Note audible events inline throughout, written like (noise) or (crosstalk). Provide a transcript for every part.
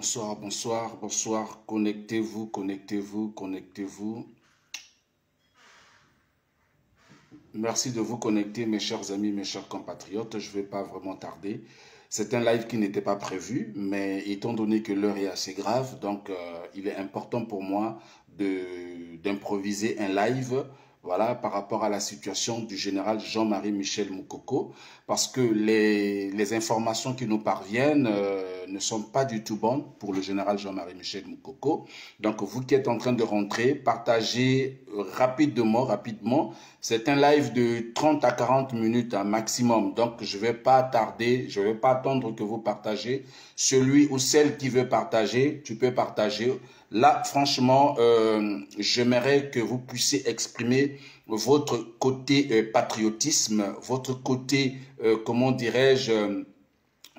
Bonsoir, bonsoir, bonsoir. Connectez-vous, connectez-vous, connectez-vous. Merci de vous connecter, mes chers amis, mes chers compatriotes. Je ne vais pas vraiment tarder. C'est un live qui n'était pas prévu, mais étant donné que l'heure est assez grave, donc euh, il est important pour moi d'improviser un live voilà, par rapport à la situation du général Jean-Marie Michel Moukoko, parce que les, les informations qui nous parviennent euh, ne sont pas du tout bonnes pour le général Jean-Marie Michel Moukoko. Donc, vous qui êtes en train de rentrer, partagez rapidement, rapidement. C'est un live de 30 à 40 minutes un maximum. Donc, je ne vais pas tarder, je ne vais pas attendre que vous partagez. Celui ou celle qui veut partager, tu peux partager Là, franchement, euh, j'aimerais que vous puissiez exprimer votre côté euh, patriotisme, votre côté, euh, comment dirais-je,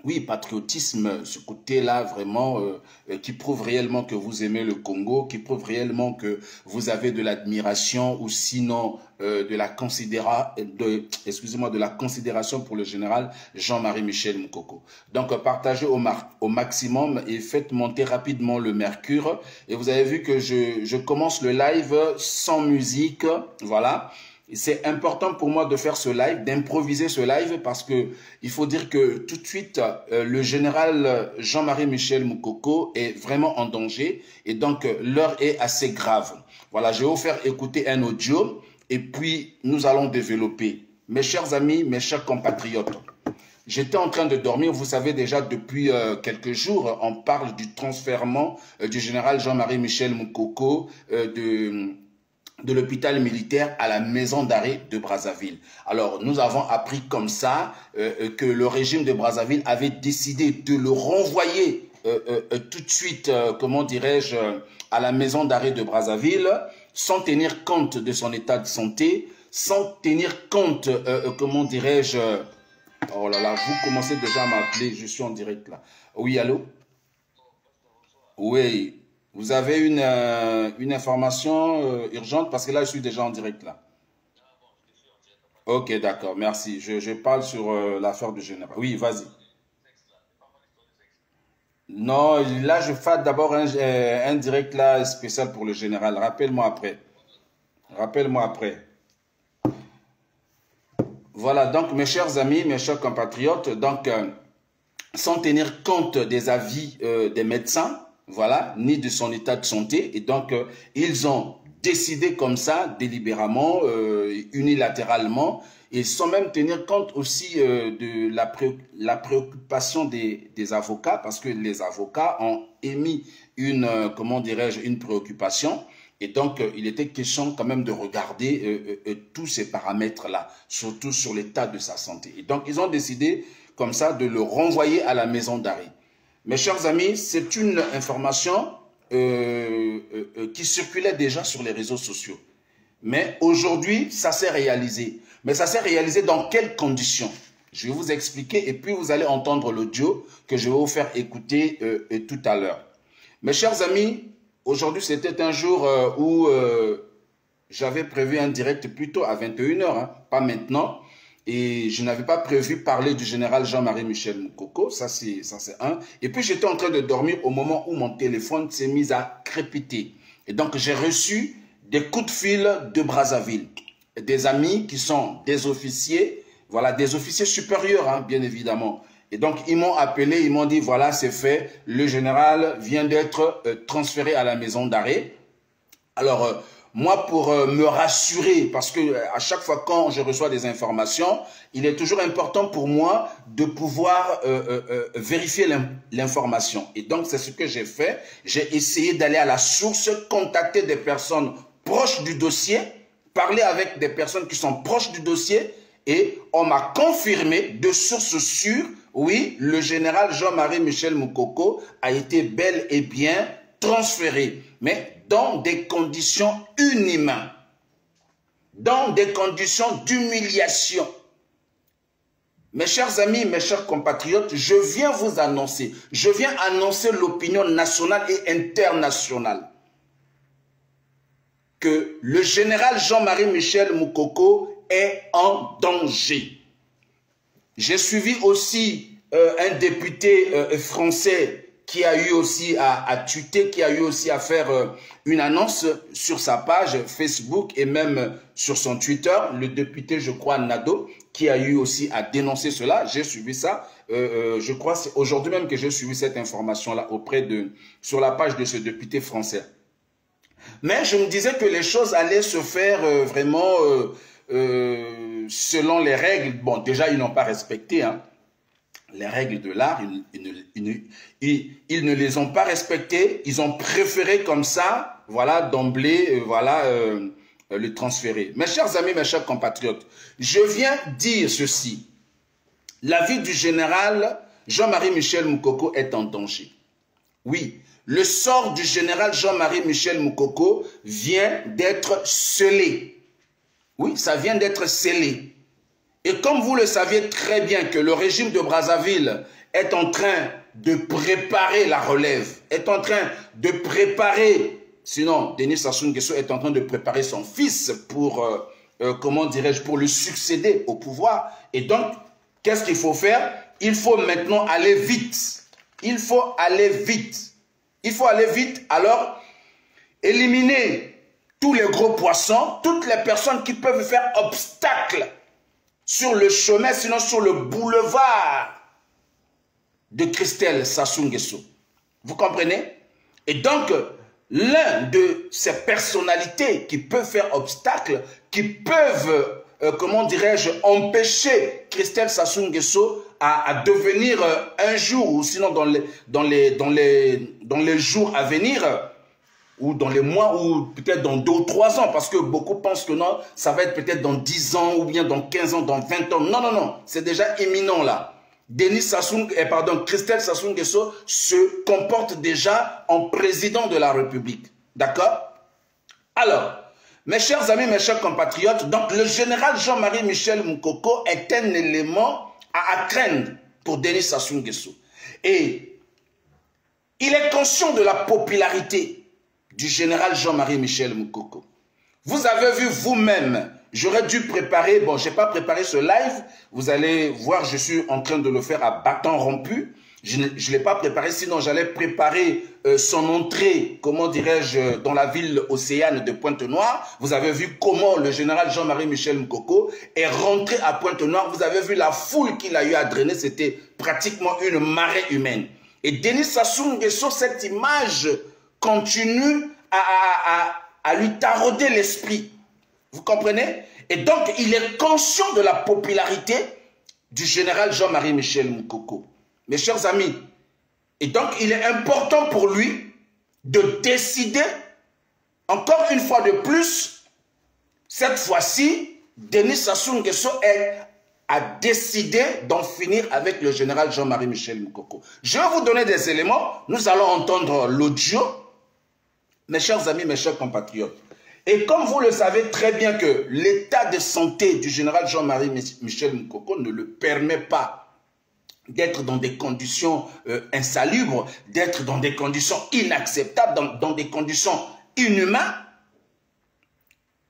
oui, patriotisme, ce côté-là vraiment euh, qui prouve réellement que vous aimez le Congo, qui prouve réellement que vous avez de l'admiration ou sinon euh, de la considéra de, excusez-moi, de la considération pour le général Jean-Marie Michel Mukoko. Donc partagez au, au maximum et faites monter rapidement le mercure. Et vous avez vu que je commence le live sans musique, voilà c'est important pour moi de faire ce live, d'improviser ce live parce que il faut dire que tout de suite, euh, le général Jean-Marie Michel Moukoko est vraiment en danger et donc euh, l'heure est assez grave. Voilà, je vais vous faire écouter un audio et puis nous allons développer. Mes chers amis, mes chers compatriotes, J'étais en train de dormir, vous savez déjà depuis euh, quelques jours, on parle du transfèrement du général Jean-Marie Michel Moukoko de de l'hôpital militaire à la maison d'arrêt de Brazzaville. Alors, nous avons appris comme ça euh, euh, que le régime de Brazzaville avait décidé de le renvoyer euh, tout de suite, comment dirais-je, à la maison d'arrêt de Brazzaville, sans tenir compte de son état de santé, sans tenir compte, comment dirais-je, oh là là, vous commencez déjà à m'appeler, je suis en direct là. Oui, allô? Oui, vous avez une, euh, information euh, urgente? Parce que là, je suis déjà en direct là. Ok, d'accord, merci. Je, je, parle sur euh, l'affaire du général. Oui, vas-y. Non, là, je fais d'abord un, un, direct là spécial pour le général. Rappelle-moi après. Rappelle-moi après. Voilà, donc mes chers amis, mes chers compatriotes, donc sans tenir compte des avis des médecins, voilà, ni de son état de santé. Et donc, euh, ils ont décidé comme ça, délibérément, euh, unilatéralement, et sans même tenir compte aussi euh, de la, préoccupation des, des, avocats, parce que les avocats ont émis une, comment dirais-je, une préoccupation. Et donc, il était question quand même de regarder tous ces paramètres-là, surtout sur l'état de sa santé. Et donc, ils ont décidé comme ça de le renvoyer à la maison d'arrêt. Mes chers amis, c'est une information euh, euh, euh, qui circulait déjà sur les réseaux sociaux. Mais aujourd'hui, ça s'est réalisé. Mais ça s'est réalisé dans quelles conditions? Je vais vous expliquer et puis vous allez entendre l'audio que je vais vous faire écouter tout à l'heure. Mes chers amis, aujourd'hui c'était un jour où j'avais prévu un direct plutôt à 21h, hein, pas maintenant. Et je n'avais pas prévu parler du général Jean-Marie Michel Moukoko, ça c'est un. Et puis j'étais en train de dormir au moment où mon téléphone s'est mis à crépiter. Et donc j'ai reçu des coups de fil de Brazzaville, des amis qui sont des officiers, voilà, des officiers supérieurs, hein, bien évidemment. Et donc ils m'ont appelé, ils m'ont dit voilà c'est fait, le général vient d'être euh, transféré à la maison d'arrêt. Alors euh, moi, pour euh, me rassurer, parce que euh, à chaque fois quand je reçois des informations, il est toujours important pour moi de pouvoir euh, vérifier l'information. Et donc, c'est ce que j'ai fait. J'ai essayé d'aller à la source, contacter des personnes proches du dossier, parler avec des personnes qui sont proches du dossier, et on m'a confirmé de sources sûres, oui, le général Jean-Marie Michel Moukoko a été bel et bien transféré. Mais dans des conditions inhumaines, dans des conditions d'humiliation. Mes chers amis, mes chers compatriotes, je viens vous annoncer, je viens annoncer l'opinion nationale et internationale que le général Jean-Marie Michel Moukoko est en danger. J'ai suivi aussi euh, un député euh, français qui a eu aussi à, à qui a eu aussi à faire euh, une annonce sur sa page Facebook et même sur son Twitter, le député, je crois, Nado, qui a eu aussi à dénoncer cela. J'ai suivi ça. Euh, euh, je crois c'est aujourd'hui même que j'ai suivi cette information-là auprès de, sur la page de ce député français. Mais je me disais que les choses allaient se faire vraiment selon les règles. Bon, déjà, ils n'ont pas respecté, hein les règles de l'art, ils, ne les ont pas respectées, ils ont préféré comme ça, voilà, d'emblée, euh, voilà, euh, le transférer. Mes chers amis, mes chers compatriotes, je viens dire ceci. La vie du général Jean-Marie Michel Moukoko est en danger. Oui, le sort du général Jean-Marie Michel Moukoko vient d'être scellé. Oui, ça vient d'être scellé. Et comme vous le saviez très bien que le régime de Brazzaville est en train de préparer la relève, est en train de préparer, sinon Denis Sassou Nguesso est en train de préparer son fils pour, euh, euh, comment dirais-je, pour le succéder au pouvoir. Et donc, qu'est-ce qu'il faut faire? Il faut maintenant aller vite. Il faut aller vite. Il faut aller vite. Alors, éliminer tous les gros poissons, toutes les personnes qui peuvent faire obstacle sur le chemin, sinon sur le boulevard de Christelle Sassou Nguesso. Vous comprenez? Et donc, l'un de ces personnalités qui peuvent faire obstacle, qui peuvent, euh, comment dirais-je, empêcher Christelle Sassou Nguesso à, devenir euh, un jour, ou sinon dans les jours à venir, ou dans les mois, ou peut-être dans deux ou trois ans, parce que beaucoup pensent que non, ça va être peut-être dans 10 ans, ou bien dans 15 ans, dans 20 ans. Non, non, non, c'est déjà imminent là. Denis Sassou, eh, pardon, Christelle Sassou Nguesso se comporte déjà en président de la République. D'accord? Alors, mes chers amis, mes chers compatriotes, donc le général Jean-Marie Michel Moukoko est un élément à craindre pour Denis Sassou Nguesso. Et il est conscient de la popularité du général Jean-Marie Michel Moukoko. Vous avez vu vous-même, j'aurais dû préparer, bon, je n'ai pas préparé ce live, vous allez voir, je suis en train de le faire à bâton rompu. Je ne l'ai pas préparé, sinon j'allais préparer euh, son entrée, comment dirais-je, dans la ville océane de Pointe-Noire. Vous avez vu comment le général Jean-Marie Michel Moukoko est rentré à Pointe-Noire. Vous avez vu la foule qu'il a eu à drainer, c'était pratiquement une marée humaine. Et Denis Sassou Nguesso, cette image continue à, lui tarauder l'esprit. Vous comprenez? Et donc, il est conscient de la popularité du général Jean-Marie Michel Moukoko. Mes chers amis, et donc il est important pour lui de décider, encore une fois de plus, cette fois-ci, Denis Sassou Nguesso a décidé d'en finir avec le général Jean-Marie Michel Moukoko. Je vais vous donner des éléments. Nous allons entendre l'audio mes chers amis, mes chers compatriotes, et comme vous le savez très bien que l'état de santé du général Jean-Marie Michel Moukoko ne le permet pas d'être dans des conditions euh, insalubres, d'être dans des conditions inacceptables, dans, des conditions inhumaines,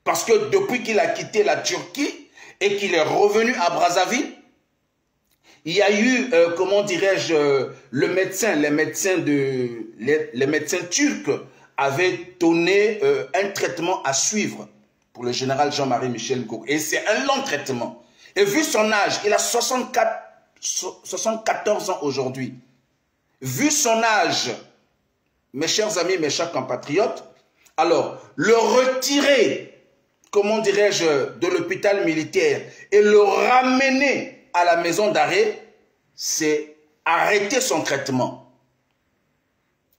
parce que depuis qu'il a quitté la Turquie et qu'il est revenu à Brazzaville, il y a eu, euh, comment dirais-je, euh, le médecin, les médecins, de, les médecins turcs avait donné euh, un traitement à suivre pour le général Jean-Marie Michel Gou. Et c'est un long traitement. Et vu son âge, il a 64, 74 ans aujourd'hui. Vu son âge, mes chers amis, mes chers compatriotes, alors, le retirer, comment dirais-je, de l'hôpital militaire et le ramener à la maison d'arrêt, c'est arrêter son traitement.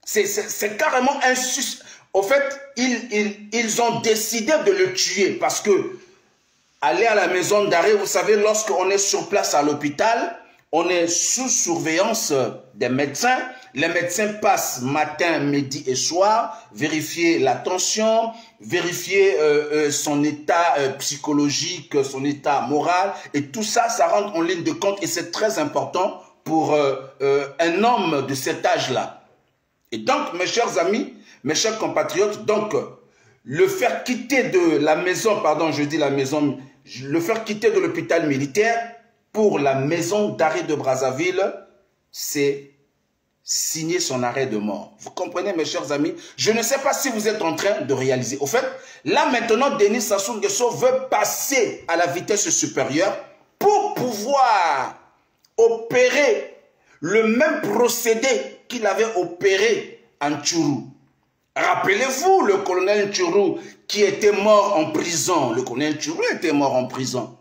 C'est carrément un sus. Au fait, ils, ils, ont décidé de le tuer parce que aller à la maison d'arrêt, vous savez, lorsqu'on est sur place à l'hôpital, on est sous surveillance des médecins. Les médecins passent matin, midi et soir, vérifier la tension, vérifier euh, euh, son état euh, psychologique, son état moral. Et tout ça, ça rentre en ligne de compte et c'est très important pour un homme de cet âge-là. Et donc, mes chers amis, mes chers compatriotes, le faire quitter de la maison, pardon, je dis la maison, le faire quitter de l'hôpital militaire pour la maison d'arrêt de Brazzaville, c'est signer son arrêt de mort. Vous comprenez, mes chers amis? Je ne sais pas si vous êtes en train de réaliser. Au fait, là maintenant, Denis Sassou Nguesso veut passer à la vitesse supérieure pour pouvoir opérer le même procédé qu'il avait opéré en Tchourou. Rappelez-vous le colonel Tchourou qui était mort en prison. Le colonel Tchourou était mort en prison.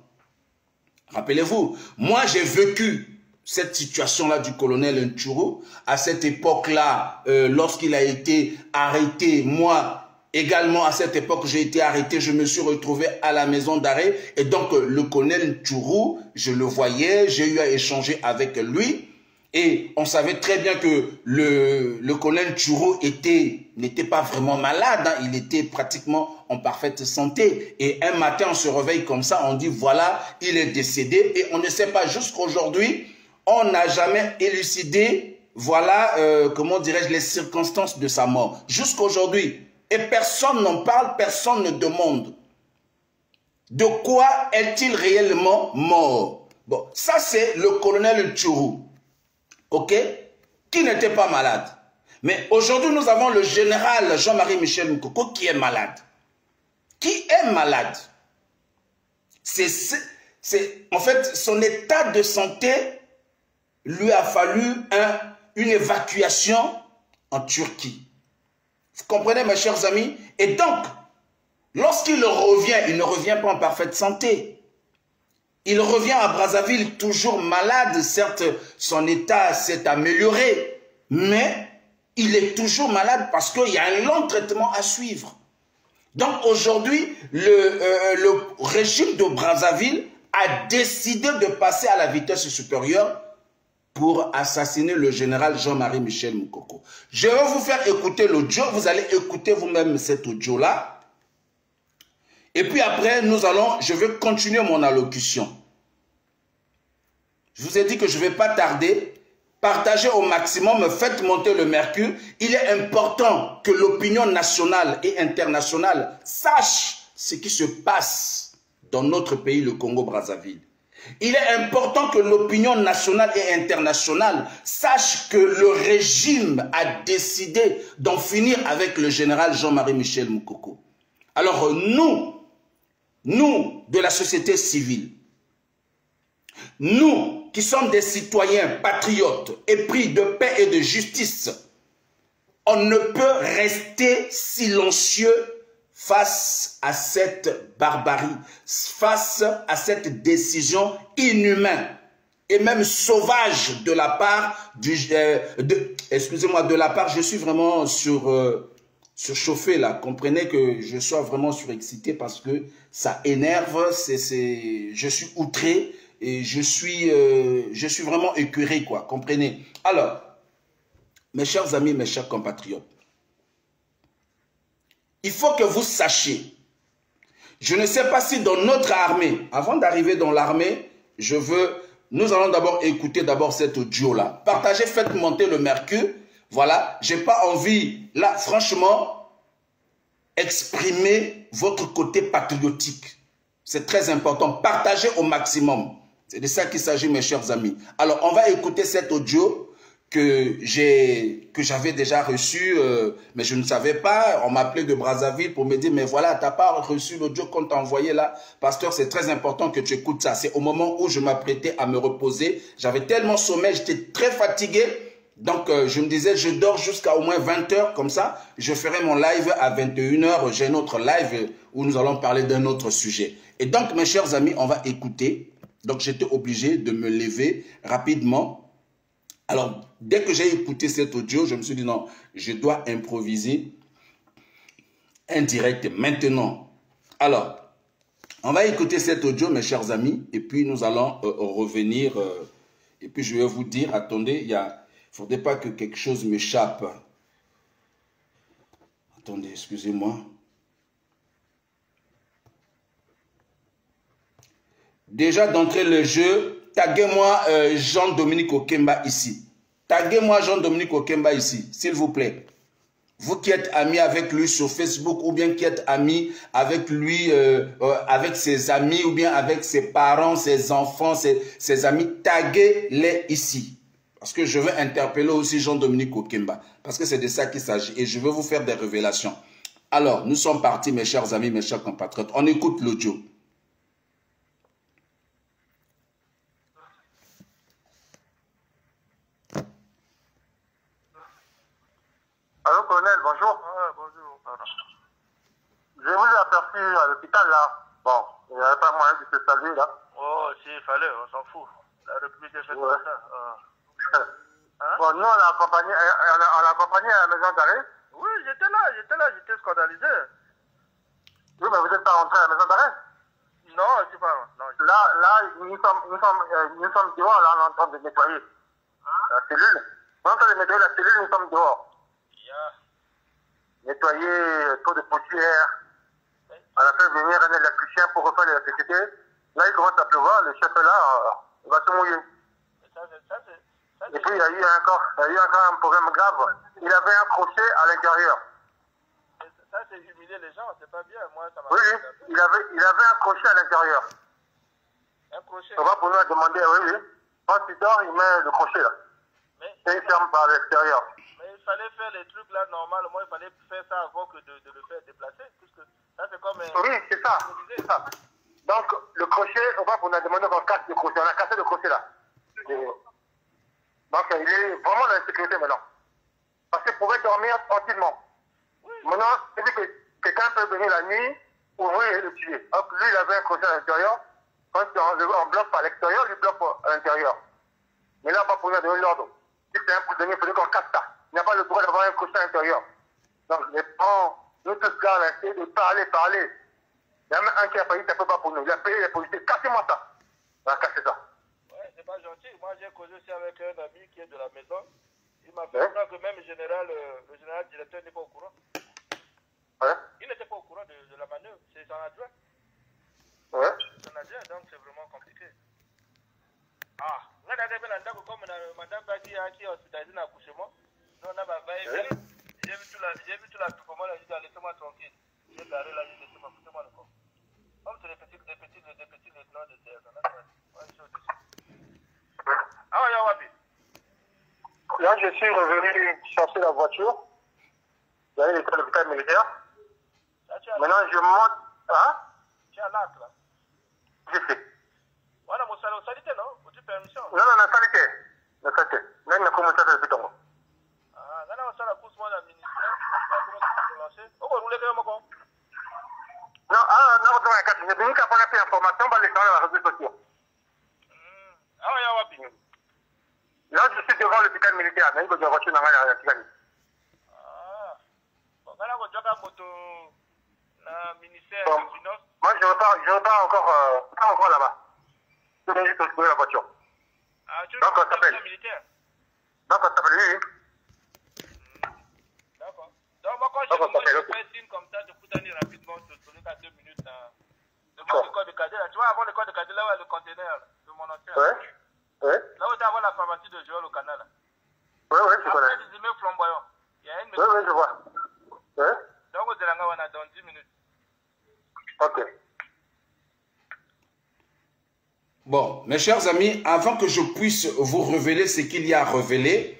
Rappelez-vous, moi j'ai vécu cette situation-là du colonel Nturo, à cette époque-là, euh, lorsqu'il a été arrêté, moi, également à cette époque, j'ai été arrêté, je me suis retrouvé à la maison d'arrêt. Et donc, euh, le colonel Nturo, je le voyais, j'ai eu à échanger avec lui. Et on savait très bien que le, colonel Turo n'était pas vraiment malade, hein. il était pratiquement en parfaite santé. Et un matin, on se réveille comme ça, on dit voilà, il est décédé. Et on ne sait pas jusqu'aujourd'hui, on n'a jamais élucidé, voilà, euh, comment dirais-je, les circonstances de sa mort. Jusqu'aujourd'hui. Et personne n'en parle, personne ne demande. De quoi est-il réellement mort? Bon, ça c'est le colonel Tchourou, ok? Qui n'était pas malade? Mais aujourd'hui, nous avons le général Jean-Marie Michel Moukoko qui est malade. Qui est malade? C'est en fait son état de santé lui a fallu un, une évacuation en Turquie. Vous comprenez, mes chers amis? Et donc, lorsqu'il revient, il ne revient pas en parfaite santé. Il revient à Brazzaville toujours malade. Certes, son état s'est amélioré, mais il est toujours malade parce qu'il y a un long traitement à suivre. Donc aujourd'hui, le, euh, régime de Brazzaville a décidé de passer à la vitesse supérieure pour assassiner le général Jean-Marie Michel Moukoko. Je vais vous faire écouter l'audio, vous allez écouter vous-même cet audio-là. Et puis après, nous allons, je vais continuer mon allocution. Je vous ai dit que je ne vais pas tarder. Partagez au maximum, faites monter le mercure. Il est important que l'opinion nationale et internationale sache ce qui se passe dans notre pays, le Congo-Brazzaville. Il est important que l'opinion nationale et internationale sache que le régime a décidé d'en finir avec le général Jean-Marie Michel Moukoko. Alors nous, nous de la société civile, nous qui sommes des citoyens patriotes épris de paix et de justice, on ne peut rester silencieux face à cette barbarie, face à cette décision inhumaine et même sauvage de la part du... Euh, excusez-moi, de la part, je suis vraiment sur... Euh, surchauffé là, comprenez que je sois vraiment surexcité parce que ça énerve, c'est, je suis outré et je suis, euh, je suis vraiment écœuré quoi, comprenez? Alors, mes chers amis, mes chers compatriotes, il faut que vous sachiez. Je ne sais pas si dans notre armée, avant d'arriver dans l'armée, je veux... Nous allons d'abord écouter d'abord cet audio-là. Partagez, faites monter le mercure. Voilà, j'ai pas envie, là, franchement, exprimer votre côté patriotique. C'est très important. Partagez au maximum. C'est de ça qu'il s'agit, mes chers amis. Alors, on va écouter cet audio que j'avais déjà reçu, euh, mais je ne savais pas. On m'appelait de Brazzaville pour me dire, mais voilà, t'as pas reçu l'audio qu'on t'a envoyé là. Pasteur, c'est très important que tu écoutes ça. C'est au moment où je m'apprêtais à me reposer. J'avais tellement sommeil, j'étais très fatigué. Donc, euh, je me disais, je dors jusqu'à au moins 20 heures, comme ça, je ferai mon live à 21 heures. J'ai un autre live où nous allons parler d'un autre sujet. Et donc, mes chers amis, on va écouter. Donc, j'étais obligé de me lever rapidement alors, dès que j'ai écouté cet audio, je me suis dit non, je dois improviser un direct maintenant. Alors, on va écouter cet audio, mes chers amis, et puis nous allons euh, revenir. Euh, et puis je vais vous dire, attendez, il ne faudrait pas que quelque chose m'échappe. Attendez, excusez-moi. Déjà d'entrer le jeu, taguez-moi euh, Jean-Dominique Okemba ici. Taguez-moi Jean-Dominique Okemba ici, s'il vous plaît. Vous qui êtes amis avec lui sur Facebook ou bien qui êtes amis avec lui, euh, euh, avec ses amis ou bien avec ses parents, ses enfants, ses, ses amis, taguez-les ici. Parce que je veux interpeller aussi Jean-Dominique Okemba. Parce que c'est de ça qu'il s'agit. Et je veux vous faire des révélations. Alors, nous sommes partis, mes chers amis, mes chers compatriotes. On écoute l'audio. Allô, colonel, bonjour. bonjour. Je vous ai aperçu à l'hôpital, là. Bon, il n'y avait pas moyen de se saluer, là. Oh, s'il fallait, on s'en fout. La République est faite ouais. comme ça. Hein? Bon, nous, on l'a accompagné, on a, on accompagné à la maison d'arrêt. Oui, j'étais là, j'étais là, j'étais scandalisé. Oui, mais vous n'êtes pas rentré à la maison d'arrêt? Non, je ne suis pas je Là, là, nous sommes, nous sommes, euh, nous sommes dehors, là, on est en train de nettoyer Hein? la cellule. On est en train de nettoyer la cellule, nous sommes dehors. Yeah. Nettoyer euh, trop de poussière. On a fait venir un électricien pour refaire l'électricité. Là, il commence à pleuvoir, le chef est là, euh, il va se mouiller. Ça, c'est, ça, c'est, ça, Et puis, il y a eu encore, il y a eu encore un problème grave. Il avait un crochet à l'intérieur. ça, c'est humilier les gens, c'est pas bien. Moi, ça m'a Oui, oui, il avait, il avait un crochet à l'intérieur. Un crochet. On va pour nous à demander, oui, oui. Quand il dort, il met le crochet là. Mais, Et il ferme par l'extérieur. mais il fallait faire les trucs là normalement, il fallait faire ça avant que de, de le faire déplacer. Puisque ça, c'est comme. euh, Oui, c'est ça. Donc, le crochet, on va pour nous a demandé qu'on casse le crochet. On a cassé le crochet là. Et- Donc, il est vraiment dans la sécurité maintenant. Parce qu'il pouvait dormir tranquillement. Maintenant, il dit que quelqu'un peut venir la nuit, ouvrir et le tuer. Hop, lui, il avait un crochet à l'intérieur. Quand on, bloque par l'extérieur, lui bloque à l'intérieur. Mais là, on va pouvoir donner l'ordre. Si c'est un prisonnier, il faudrait qu'on casse ça. Il n'a pas le droit d'avoir un crochet à l'intérieur. Donc, les parents, nous tous là, on a essayé de parler, parler. Il y en a même un qui a failli, ça ne peut pas pour nous. Il a payé les policiers, cassez-moi ça. On a cassé ça. Ouais, c'est pas gentil. Moi, j'ai causé aussi avec un ami qui est de la maison. Il m'a fait Ouais. croire que même le général, euh, le général directeur n'est pas au courant. Ouais, Il n'était pas au courant de, de la manœuvre. C'est son adjoint. ouais. Son adjoint, donc c'est vraiment compliqué. Ah, regardez bien là comme madame Baki a qui est hospitalisée dans l'accouchement. Nous, on a. Ouais. J'ai vu tout la, j'ai vu tout la comment là, j'ai dit, laissez-moi tranquille. J'ai garé là, j'ai dit, laissez-moi, foutez-moi le corps. Comme c'est des petits, des petits, des petits lieutenants de terre. on a pas- ouais, je Ah Wapi. Là, je suis revenu chercher la voiture. J'allais à l'hôpital militaire. Maintenant, je monte. Hein? Tu là. J'ai fait. Voilà, mon salaud, salité, non? Ou tu permission? Non, non, non, l'était. Non. Là, il a commencé à faire le piton. Ah, la course, moi, la ministère. Oh. Non, ah, non, non, non, j'ai venu qu'à prendre plus d'informations, on va les faire dans la réseau sociaux. Hmm. Ah yeah, Wapi. Là, je suis devant l'hôpital militaire. Mais une voiture dans la Tigani. Ah. Bon, on moto, ministère Bon. Moi, je repars, je repars encore, euh, pas encore là-bas. Je viens juste de trouver la voiture. ah, tu Donc, on le s'appelle. militaire. Donc, on s'appelle lui, oui. D'accord. Donc, moi, quand Donc, on je, moi, je fais signe comme ça, je peux rapidement, je te donne qu'à deux minutes là. Le corps de cadet. Tu vois, avant le corps de cadet, là où il y a le conteneur de mon hôtel. Ouais. Ouais. Là où tu avant la pharmacie de Joël au canal. Ouais, ouais, je connais. Après les immeubles flamboyants, il y a une Ouais, ouais, je vois. Ouais. Donc, au Zelanga, on a dans 10 minutes. Ok. Bon, mes chers amis, avant que je puisse vous révéler ce qu'il y a à révéler,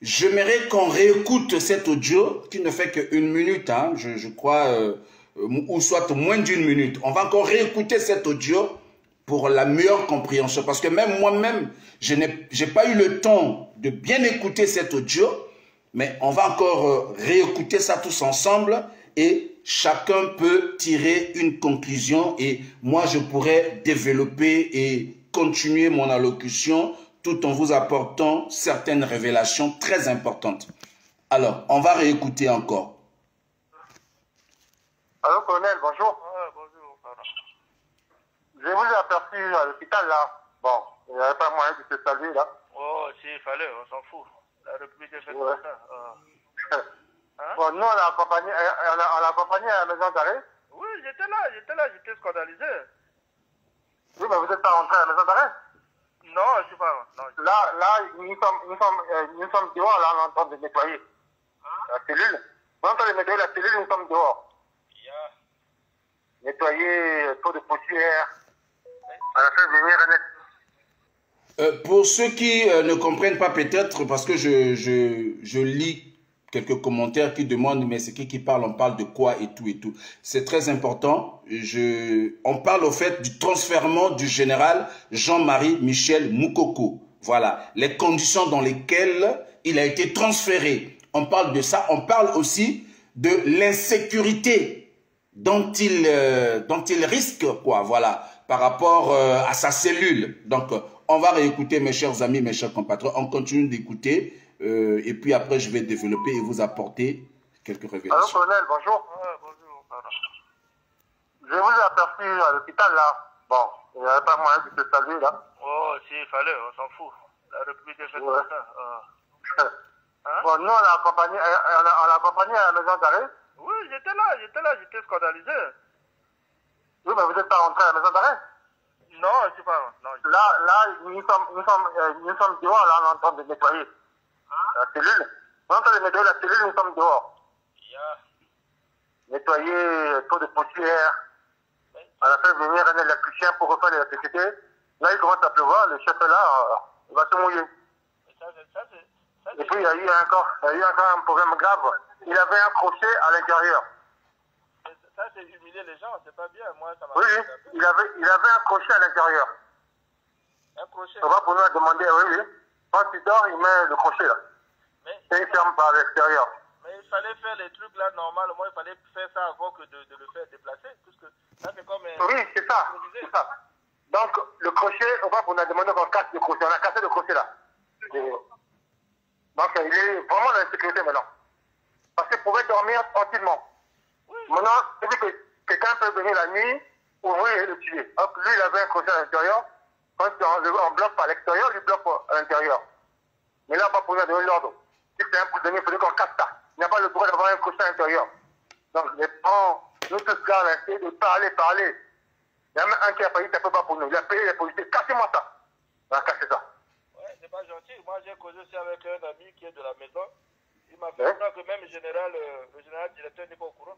j'aimerais qu'on réécoute cet audio qui ne fait qu'une minute, hein, je, je crois, euh, ou soit moins d'une minute. On va encore réécouter cet audio pour la meilleure compréhension. Parce que même moi-même, je n'ai pas eu le temps de bien écouter cet audio, mais on va encore euh, réécouter ça tous ensemble et chacun peut tirer une conclusion et moi je pourrais développer et continuer mon allocution tout en vous apportant certaines révélations très importantes. Alors, on va réécouter encore. Allô, colonel, bonjour. Bonjour, pardon. Je vous ai aperçu à l'hôpital, là. Bon, il n'y avait pas moyen de se saluer, là. Oh, s'il fallait, on s'en fout. La République est faite Ouais. comme ça. Ah. (laughs) Hein? Bon, nous, on l'a accompagné, euh, accompagné à la maison d'arrêt. Oui, j'étais là, j'étais là, j'étais scandalisé. Oui, mais vous n'êtes pas rentré à la maison d'arrêt? Non, je suis pas. Je... Là, là, nous sommes, nous sommes, euh, nous sommes dehors, là, on est en train de nettoyer la cellule. On est en train de nettoyer la cellule, nous sommes dehors. Nettoyer euh, trop de poussière. On a fait venir un Euh, pour ceux qui euh, ne comprennent pas peut-être, parce que je, je, je, lis quelques commentaires qui demandent, mais c'est qui qui parle, on parle de quoi et tout et tout. C'est très important. Je, on parle au fait du transfèrement du général Jean-Marie Michel Moukoko. Voilà, les conditions dans lesquelles il a été transféré. On parle de ça. On parle aussi de l'insécurité dont il, euh, dont il risque, quoi, voilà, par rapport à sa cellule. Donc, on va réécouter, mes chers amis, mes chers compatriotes. On continue d'écouter. Euh, et puis après, je vais développer et vous apporter quelques révélations. Allô, colonel, bonjour. bonjour. Je vous ai aperçu à l'hôpital, là. Bon, il n'y avait pas moyen de se saluer, là. Oh, si, il fallait, on s'en fout. La République est faite ouais. comme ça. (laughs) Hein? Bon, nous, on l'a accompagné, on l'a accompagné à la maison d'arrêt. Oui, j'étais là, j'étais là, j'étais scandalisé. Oui, mais vous n'êtes pas rentré à la maison d'arrêt? Non, je sais pas. Non, je... Là, là, nous sommes, nous sommes, euh, nous sommes dehors, là, on est en train de nettoyer hein? la cellule. On est en train de nettoyer la cellule, nous sommes dehors. Yeah. Nettoyer trop de poussière. Oui. On a fait venir un électricien pour refaire l'électricité. Là, il commence à pleuvoir, le chef est là, euh, il va se mouiller. Ça, ça, ça, Et puis, il y, a eu encore, il y a eu encore un problème grave. Il avait un crochet à l'intérieur. Ça, c'est humilier les gens, c'est pas bien. Moi, ça m'a Oui, il avait, il avait un crochet à l'intérieur. Un crochet On va pour nous demander, oui, oui. Quand il dort, il met le crochet là. Mais, Et il ferme par l'extérieur. mais il fallait faire les trucs là normalement, il fallait faire ça avant que de, de le faire déplacer. Puisque là, c'est comme. un- Oui, c'est ça. Ça. Donc, le crochet, on va pour nous demander qu'on casse le crochet. On a cassé le crochet là. Et- Donc, il est vraiment dans la sécurité maintenant. Parce qu'il pouvait dormir tranquillement. Maintenant, dit que quelqu'un peut venir la nuit, ouvrir et le tuer. Lui, il avait un crochet à l'intérieur. Quand on, bloque par l'extérieur, lui bloque à l'intérieur. Mais là, on va pour nous donner l'ordre. Si c'est un prisonnier, il faudrait qu'on casse ça. Il n'a pas le droit d'avoir un crochet à l'intérieur. Donc, les parents, nous tous là, on a essayé de parler, parler. Il y a même un qui a failli taper pas pour nous. Il a payé les policiers. Cassez-moi ça. On a cassé ça. Ouais, c'est pas gentil. Moi, j'ai causé aussi avec un ami qui est de la maison. Il m'a fait croire que même le général, euh, le général directeur n'est pas au courant.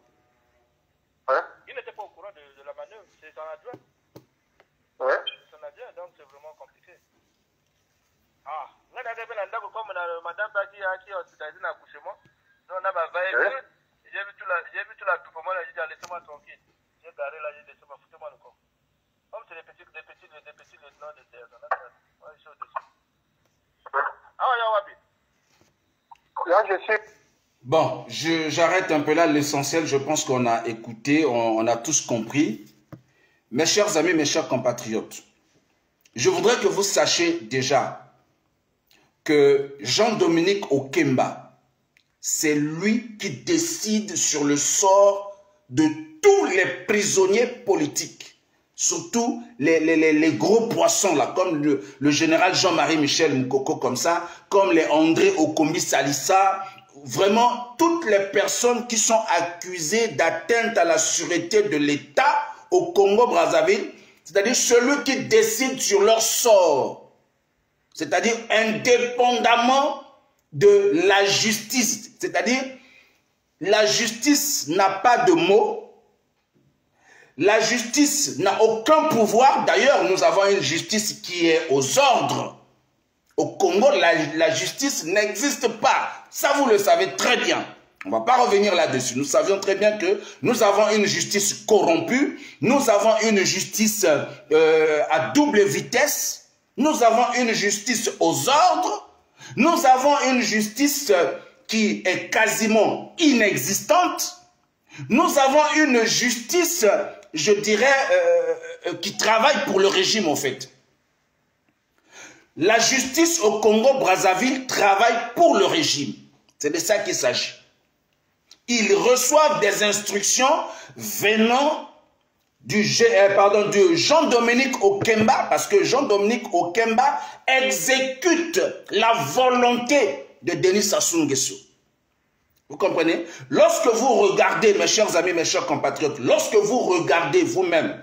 Ouais. Il n'était pas au courant de, de la manœuvre. C'est son adjoint. Ouais. C'est son adjoint, donc c'est vraiment compliqué. Ah, on a regardé la dame comme madame Baki qui on a ma veille. Ouais. J'ai vu tout la, j'ai vu tout la tout pour moi, là, j'ai dit, ah, laissez-moi tranquille. J'ai garé là, j'ai laissez-moi, foutez-moi le corps. Comme c'est des petits, des petits, des petits lieutenants de terre. Ouais, je suis au-dessus. Ah, ouais, Wabi. Là, je. Bon, j'arrête un peu là l'essentiel. Je pense qu'on a écouté, on, on a tous compris. Mes chers amis, mes chers compatriotes, je voudrais que vous sachiez déjà que Jean-Dominique Okemba, c'est lui qui décide sur le sort de tous les prisonniers politiques, surtout les, les, les, gros poissons, là, comme le, général Jean-Marie Michel Moukoko, comme ça, comme les André Okombi Salissa, vraiment toutes les personnes qui sont accusées d'atteinte à la sûreté de l'État au Congo-Brazzaville, c'est-à-dire celui qui décide sur leur sort, c'est-à-dire indépendamment de la justice, c'est-à-dire la justice n'a pas de mots, la justice n'a aucun pouvoir, d'ailleurs nous avons une justice qui est aux ordres. Au Congo, la, justice n'existe pas. Ça, vous le savez très bien. On ne va pas revenir là-dessus. Nous savions très bien que nous avons une justice corrompue, nous avons une justice euh, à double vitesse, nous avons une justice aux ordres, nous avons une justice qui est quasiment inexistante, nous avons une justice, je dirais, euh, euh, qui travaille pour le régime en fait. La justice au Congo-Brazzaville travaille pour le régime. C'est de ça qu'il s'agit. Ils reçoivent des instructions venant du, euh, du Jean-Dominique Okemba, parce que Jean-Dominique Okemba exécute la volonté de Denis Sassou Nguesso. Vous comprenez? Lorsque vous regardez, mes chers amis, mes chers compatriotes, lorsque vous regardez vous-même,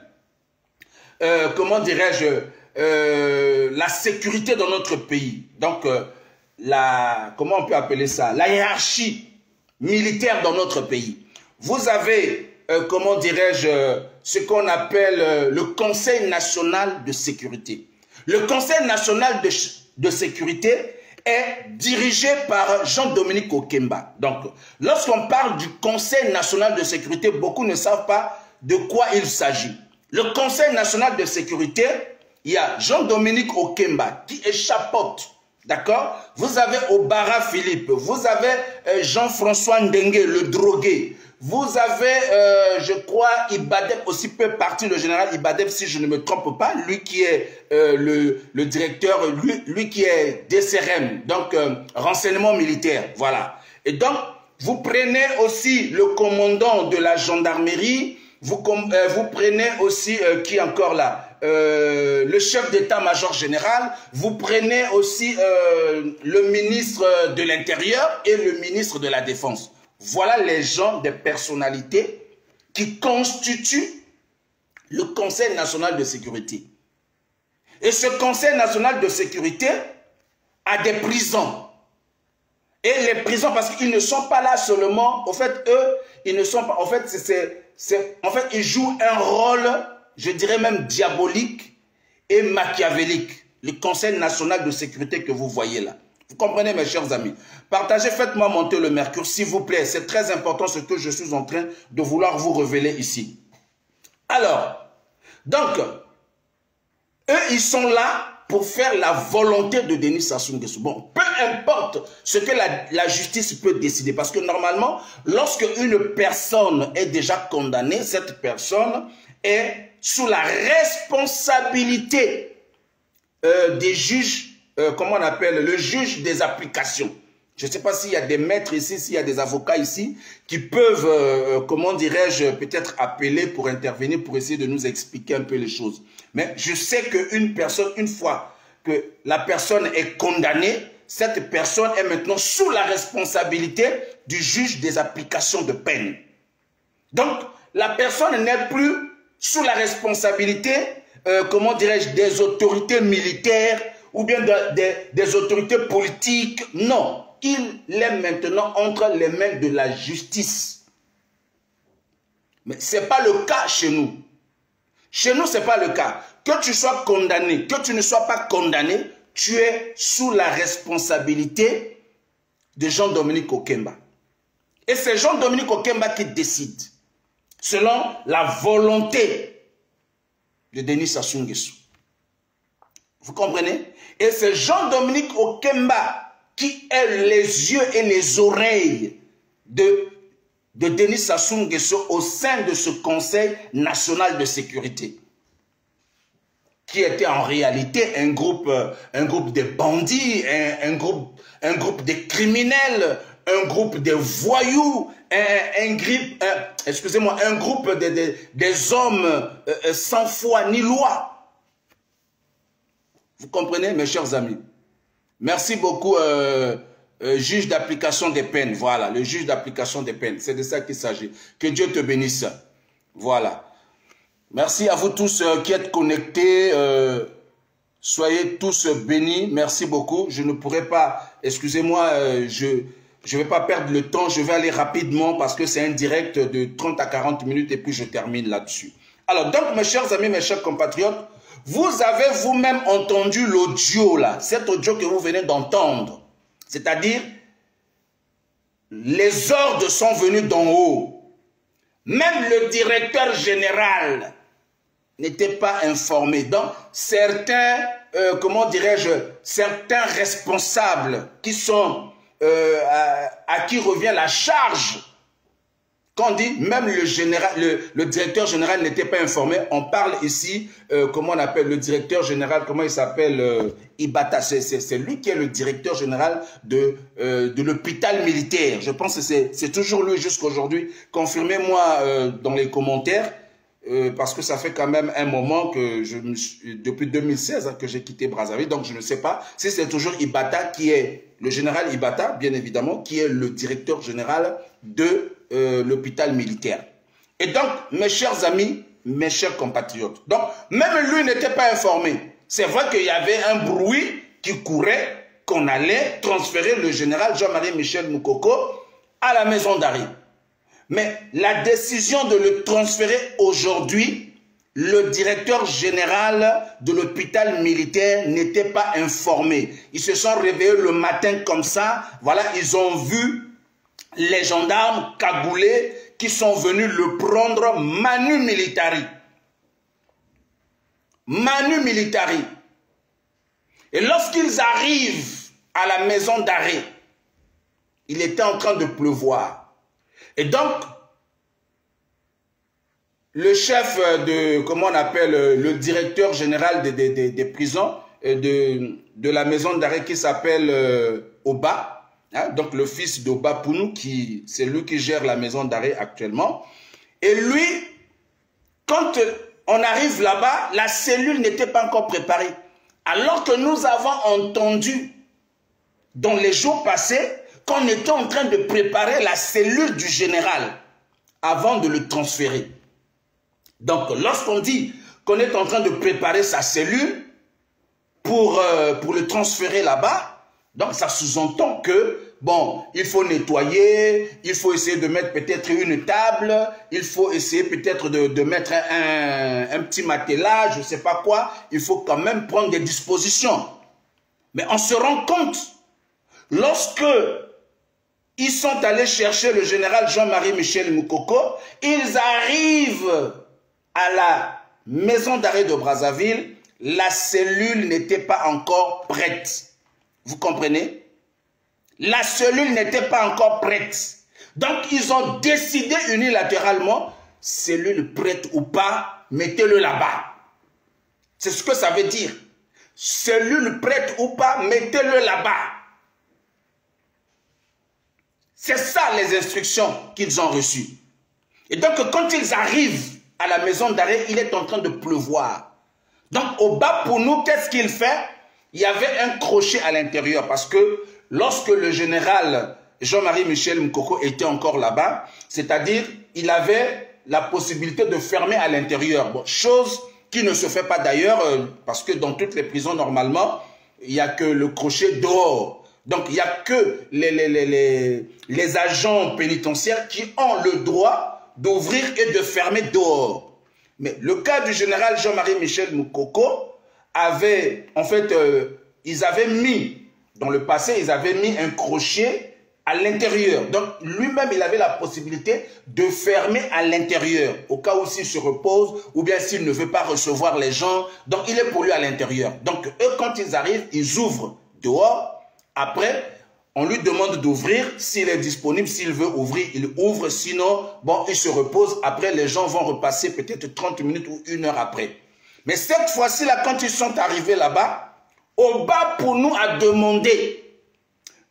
euh, comment dirais-je, euh, la sécurité dans notre pays, donc euh, la, comment on peut appeler ça, la hiérarchie militaire dans notre pays. Vous avez, comment dirais-je, ce qu'on appelle le Conseil national de sécurité. Le Conseil national de sécurité est dirigé par Jean-Dominique Okemba. Donc, lorsqu'on parle du Conseil national de sécurité, beaucoup ne savent pas de quoi il s'agit. Le Conseil national de sécurité, il y a Jean-Dominique Okemba qui échappote. D'accord? Vous avez Obara Philippe, vous avez euh, Jean-François Ndengue, le drogué. Vous avez, euh, je crois, Ibadep aussi peut partir, le général Ibadep, si je ne me trompe pas, lui qui est euh, le, directeur, lui, qui est DCRM, donc renseignement militaire, voilà. Et donc, vous prenez aussi le commandant de la gendarmerie, vous, prenez aussi, qui encore là? Euh, Le chef d'état-major général, vous prenez aussi le ministre de l'Intérieur et le ministre de la Défense. Voilà les gens des personnalités qui constituent le Conseil national de sécurité. Et ce Conseil national de sécurité a des prisons. Et les prisons, parce qu'ils ne sont pas là seulement, au fait, eux, ils ne sont pas, en fait, c'est en fait, il joue un rôle, je dirais même diabolique et machiavélique. Le Conseil national de sécurité que vous voyez là. Vous comprenez, mes chers amis? Partagez, faites-moi monter le mercure, s'il vous plaît. C'est très important ce que je suis en train de vouloir vous révéler ici. Alors, donc, eux, ils sont là pour faire la volonté de Denis Sassou. Bon, peu importe ce que la, justice peut décider, parce que normalement, lorsque une personne est déjà condamnée, cette personne est sous la responsabilité euh, des juges, euh, comment on appelle, le juge des applications. Je ne sais pas s'il y a des maîtres ici, s'il y a des avocats ici qui peuvent, euh, comment dirais-je, peut-être appeler pour intervenir, pour essayer de nous expliquer un peu les choses. Mais je sais qu'une personne, une fois que la personne est condamnée, cette personne est maintenant sous la responsabilité du juge des applications de peine. Donc, la personne n'est plus sous la responsabilité, euh, comment dirais-je, des autorités militaires ou bien des autorités politiques. Non, il est maintenant entre les mains de la justice. Mais ce n'est pas le cas chez nous. Chez nous, ce n'est pas le cas. Que tu sois condamné, que tu ne sois pas condamné, tu es sous la responsabilité de Jean-Dominique Okemba. Et c'est Jean-Dominique Okemba qui décide, selon la volonté de Denis Sassou Nguesso. Vous comprenez? Et c'est Jean-Dominique Okemba qui est les yeux et les oreilles de de Denis Sassou Nguesso au sein de ce Conseil national de sécurité qui était en réalité un groupe, euh, de bandits, un groupe de criminels, un groupe de voyous, un, excusez-moi, un groupe de, des hommes euh, euh, sans foi ni loi. Vous comprenez, mes chers amis? Merci beaucoup. Euh, juge d'application des peines. Voilà, le juge d'application des peines. C'est de ça qu'il s'agit. Que Dieu te bénisse. Voilà. Merci à vous tous qui êtes connectés. Soyez tous bénis. Merci beaucoup. Je ne pourrai pas, excusez-moi, je je ne vais pas perdre le temps. Je vais aller rapidement parce que c'est un direct de 30 à 40 minutes et puis je termine là-dessus. Alors, donc, mes chers amis, mes chers compatriotes, vous avez vous-même entendu l'audio là, cet audio que vous venez d'entendre. C'est-à-dire, les ordres sont venus d'en haut. Même le directeur général n'était pas informé. Donc, certains, euh, comment dirais-je, certains responsables qui sont, euh, à, qui revient la charge quand on dit même le, général, le, directeur général n'était pas informé, on parle ici, euh, comment on appelle le directeur général, comment il s'appelle euh, Ibata, c'est lui qui est le directeur général de, euh, de l'hôpital militaire. Je pense que c'est toujours lui jusqu'à aujourd'hui. Confirmez-moi dans les commentaires, parce que ça fait quand même un moment que depuis 2016 hein, que j'ai quitté Brazzaville, donc je ne sais pas si c'est toujours Ibata qui est, le général Ibata, bien évidemment, qui est le directeur général de euh, l'hôpital militaire. Et donc, mes chers amis, mes chers compatriotes, donc même lui n'était pas informé. C'est vrai qu'il y avait un bruit qui courait qu'on allait transférer le général Jean-Marie Michel Moukoko à la maison d'arrêt. Mais la décision de le transférer aujourd'hui le directeur général de l'hôpital militaire n'était pas informé. Ils se sont réveillés le matin comme ça. Voilà, ils ont vu les gendarmes cagoulés qui sont venus le prendre manu militari. Manu militari. Et lorsqu'ils arrivent à la maison d'arrêt, il était en train de pleuvoir. Et donc, le chef de, comment on appelle, le directeur général des, prisons de, de la maison d'arrêt qui s'appelle euh, Oba, hein, donc le fils d'Oba Pounou, qui c'est lui qui gère la maison d'arrêt actuellement. Et lui, quand on arrive là-bas, la cellule n'était pas encore préparée. Alors que nous avons entendu dans les jours passés qu'on était en train de préparer la cellule du général avant de le transférer. Donc, lorsqu'on dit qu'on est en train de préparer sa cellule pour, euh, pour le transférer là-bas, donc ça sous-entend que, bon, il faut nettoyer, il faut essayer de mettre peut-être une table, il faut essayer peut-être de, de, mettre un, un, petit matelas, je ne sais pas quoi, il faut quand même prendre des dispositions. Mais on se rend compte, lorsque ils sont allés chercher le général Jean-Marie Michel Moukoko, ils arrivent à la maison d'arrêt de Brazzaville, la cellule n'était pas encore prête. Vous comprenez? La cellule n'était pas encore prête. Donc, ils ont décidé unilatéralement, cellule prête ou pas, mettez-le là-bas. C'est ce que ça veut dire. Cellule prête ou pas, mettez-le là-bas. C'est ça les instructions qu'ils ont reçues. Et donc, quand ils arrivent à la maison d'arrêt, il est en train de pleuvoir. Donc, au bas pour nous, qu'est-ce qu'il fait? Il y avait un crochet à l'intérieur parce que lorsque le général Jean-Marie Michel Mkoko était encore là-bas, c'est-à-dire, il avait la possibilité de fermer à l'intérieur. Bon, chose qui ne se fait pas d'ailleurs, euh, parce que dans toutes les prisons, normalement, il n'y a que le crochet dehors. Donc, il n'y a que les, les, les, les, agents pénitentiaires qui ont le droit d'ouvrir et de fermer dehors. Mais le cas du général Jean-Marie Michel Moukoko avait, en fait, euh, ils avaient mis, dans le passé, ils avaient mis un crochet à l'intérieur. Donc, lui-même, il avait la possibilité de fermer à l'intérieur, au cas où s'il se repose, ou bien s'il ne veut pas recevoir les gens. Donc, il est pour lui à l'intérieur. Donc, eux, quand ils arrivent, ils ouvrent dehors. Après, on lui demande d'ouvrir. S'il est disponible, s'il veut ouvrir, il ouvre. Sinon, bon, il se repose. Après, les gens vont repasser peut-être 30 minutes ou une heure après. Mais cette fois-ci, là, quand ils sont arrivés là-bas, au bas pour nous a demandé,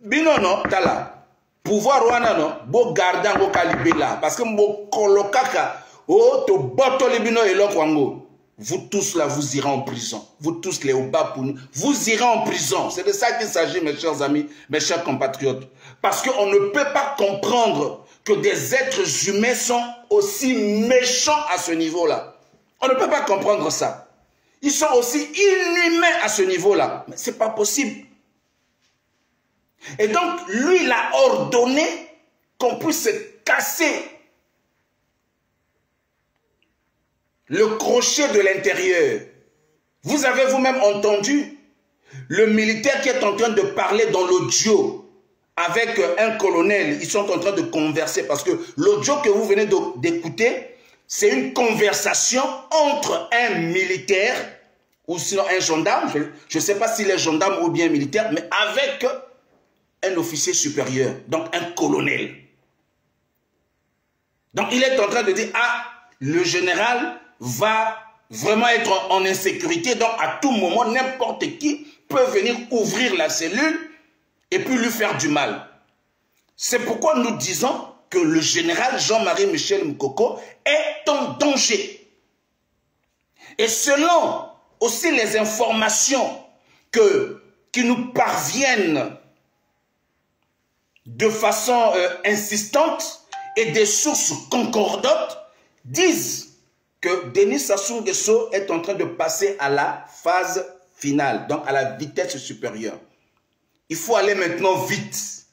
binono, tala, pouvoir wana no bo garder ngo kalibela parce que mo kolokaka o to botoli bino eloko yango vous tous là vous irez en prison. Vous tous les bas pour nous vous irez en prison. C'est de ça qu'il s'agit mes chers amis mes chers compatriotes. Parce qu'on ne peut pas comprendre que des êtres humains sont aussi méchants à ce niveau là on ne peut pas comprendre ça. Ils sont aussi inhumains à ce niveau là mais c'est pas possible. Et donc, lui, il a ordonné qu'on puisse casser le crochet de l'intérieur. Vous avez vous-même entendu le militaire qui est en train de parler dans l'audio avec un colonel. Ils sont en train de converser parce que l'audio que vous venez d'écouter, c'est une conversation entre un militaire ou sinon un gendarme, je ne sais pas s'il est gendarme ou bien militaire, mais avec un officier supérieur, donc un colonel. Donc il est en train de dire, ah, le général va vraiment être en insécurité, donc à tout moment, n'importe qui peut venir ouvrir la cellule et puis lui faire du mal. C'est pourquoi nous disons que le général Jean-Marie Michel Mkoko est en danger. Et selon aussi les informations que, qui nous parviennent de façon euh, insistante et des sources concordantes disent que Denis Sassou Nguesso est en train de passer à la phase finale, donc à la vitesse supérieure. Il faut aller maintenant vite.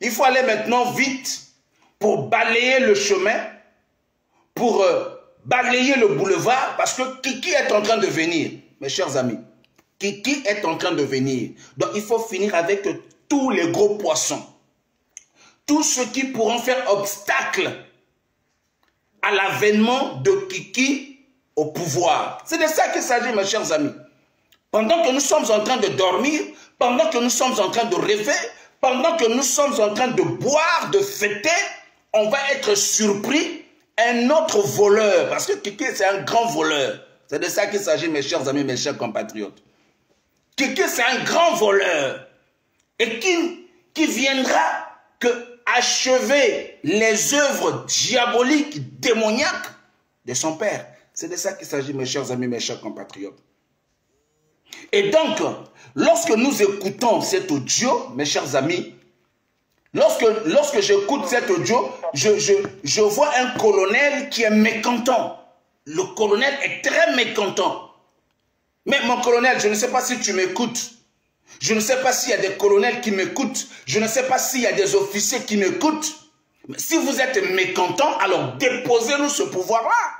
Il faut aller maintenant vite pour balayer le chemin, pour euh, balayer le boulevard parce que Kiki est en train de venir, mes chers amis. Kiki est en train de venir. Donc il faut finir avec tous les gros poissons. Tous ceux qui pourront faire obstacle à l'avènement de Kiki au pouvoir. C'est de ça qu'il s'agit, mes chers amis. Pendant que nous sommes en train de dormir, pendant que nous sommes en train de rêver, pendant que nous sommes en train de boire, de fêter, on va être surpris. Un autre voleur, parce que Kiki c'est un grand voleur. C'est de ça qu'il s'agit, mes chers amis, mes chers compatriotes. Kiki c'est un grand voleur. Et qui, qui viendra que achever les œuvres diaboliques, démoniaques de son père. C'est de ça qu'il s'agit, mes chers amis, mes chers compatriotes. Et donc, lorsque nous écoutons cet audio, mes chers amis, lorsque, lorsque j'écoute cet audio, je, je, je vois un colonel qui est mécontent. Le colonel est très mécontent. Mais mon colonel, je ne sais pas si tu m'écoutes. Je ne sais pas s'il y a des colonels qui m'écoutent. Je ne sais pas s'il y a des officiers qui m'écoutent. Si vous êtes mécontent, alors déposez-nous ce pouvoir-là.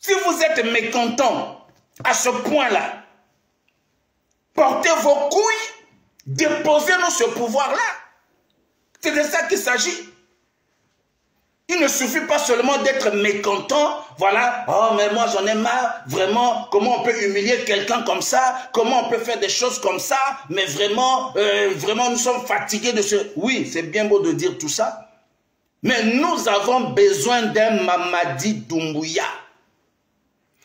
Si vous êtes mécontent à ce point-là, portez vos couilles, déposez-nous ce pouvoir-là. C'est de ça qu'il s'agit. Il ne suffit pas seulement d'être mécontent, voilà, oh mais moi j'en ai marre, vraiment, comment on peut humilier quelqu'un comme ça, comment on peut faire des choses comme ça, mais vraiment, euh, vraiment nous sommes fatigués de ce... Oui, c'est bien beau de dire tout ça, mais nous avons besoin d'un Mamadi Doumbouya.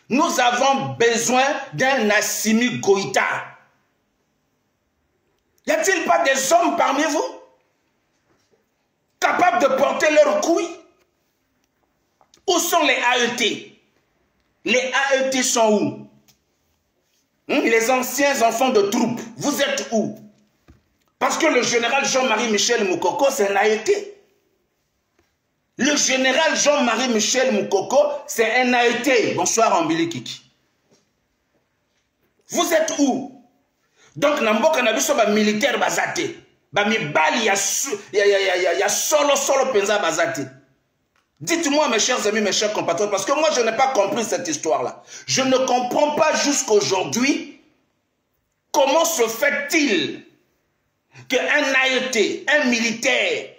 Nous avons besoin d'un Assimi Goïta. Y a-t-il pas des hommes parmi vous capables de porter leurs couilles? Où sont les AET Les AET sont où? Hmm? Les anciens enfants de troupes, vous êtes où? Parce que le général Jean-Marie Michel Moukoko, c'est un AET. Le général Jean-Marie Michel Moukoko, c'est un AET. Bonsoir, Ambilikiki. Vous êtes où? Donc, Namboka Nabiso, ba militaire bazate. Ba mibali ya, ya, ya, ya, ya solo solo penza bazate. Dites-moi, mes chers amis, mes chers compatriotes, parce que moi, je n'ai pas compris cette histoire-là. Je ne comprends pas jusqu'aujourd'hui comment se fait-il qu'un AET, un militaire,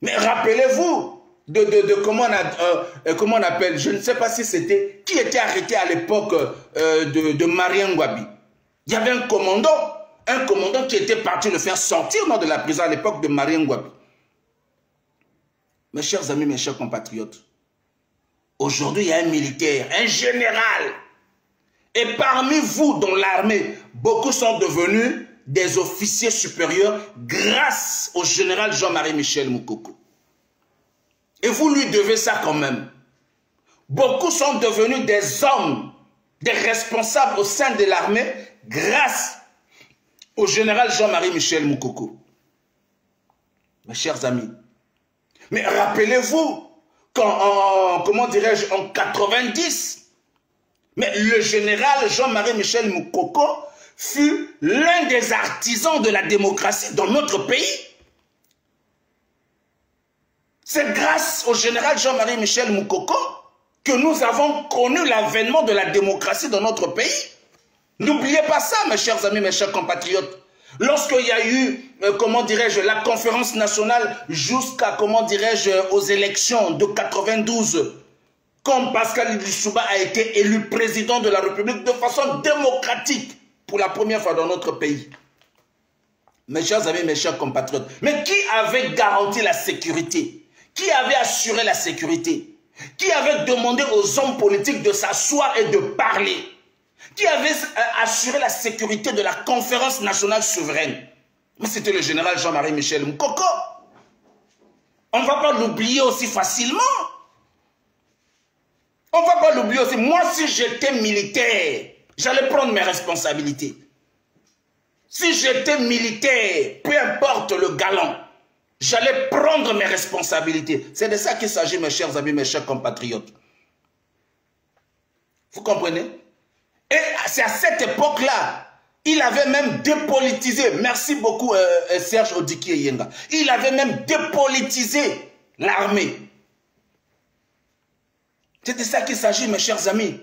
mais rappelez-vous de, de, euh, comment on appelle, je ne sais pas si c'était, qui était arrêté à l'époque euh, de, Marien Ngwabi. Il y avait un commandant, un commandant qui était parti le faire sortir de la prison à l'époque de Marien Ngwabi. Mes chers amis, mes chers compatriotes, aujourd'hui, il y a un militaire, un général. Et parmi vous, dans l'armée, beaucoup sont devenus des officiers supérieurs grâce au général Jean-Marie Michel Moukoko. Et vous lui devez ça quand même. Beaucoup sont devenus des hommes, des responsables au sein de l'armée grâce au général Jean-Marie Michel Moukoko. Mes chers amis, mais rappelez-vous, quand comment dirais-je, en 90, mais le général Jean-Marie Michel Moukoko fut l'un des artisans de la démocratie dans notre pays. C'est grâce au général Jean-Marie Michel Moukoko que nous avons connu l'avènement de la démocratie dans notre pays. N'oubliez pas ça, mes chers amis, mes chers compatriotes. Lorsqu'il y a eu, euh, comment dirais-je, la conférence nationale jusqu'à, comment dirais-je, aux élections de 92, comme Pascal Lissouba a été élu président de la République de façon démocratique pour la première fois dans notre pays. Mes chers amis, mes chers compatriotes, mais qui avait garanti la sécurité? Qui avait assuré la sécurité? Qui avait demandé aux hommes politiques de s'asseoir et de parler? Qui avait euh, assuré la sécurité de la conférence nationale souveraine. Mais c'était le général Jean-Marie Michel Mkoko. On ne va pas l'oublier aussi facilement. On ne va pas l'oublier aussi. Moi, si j'étais militaire, j'allais prendre mes responsabilités. Si j'étais militaire, peu importe le galant, j'allais prendre mes responsabilités. C'est de ça qu'il s'agit, mes chers amis, mes chers compatriotes. Vous comprenez? Et c'est à cette époque-là, il avait même dépolitisé, merci beaucoup euh, euh Serge Odiki Yenga, il avait même dépolitisé l'armée. C'est de ça qu'il s'agit, mes chers amis.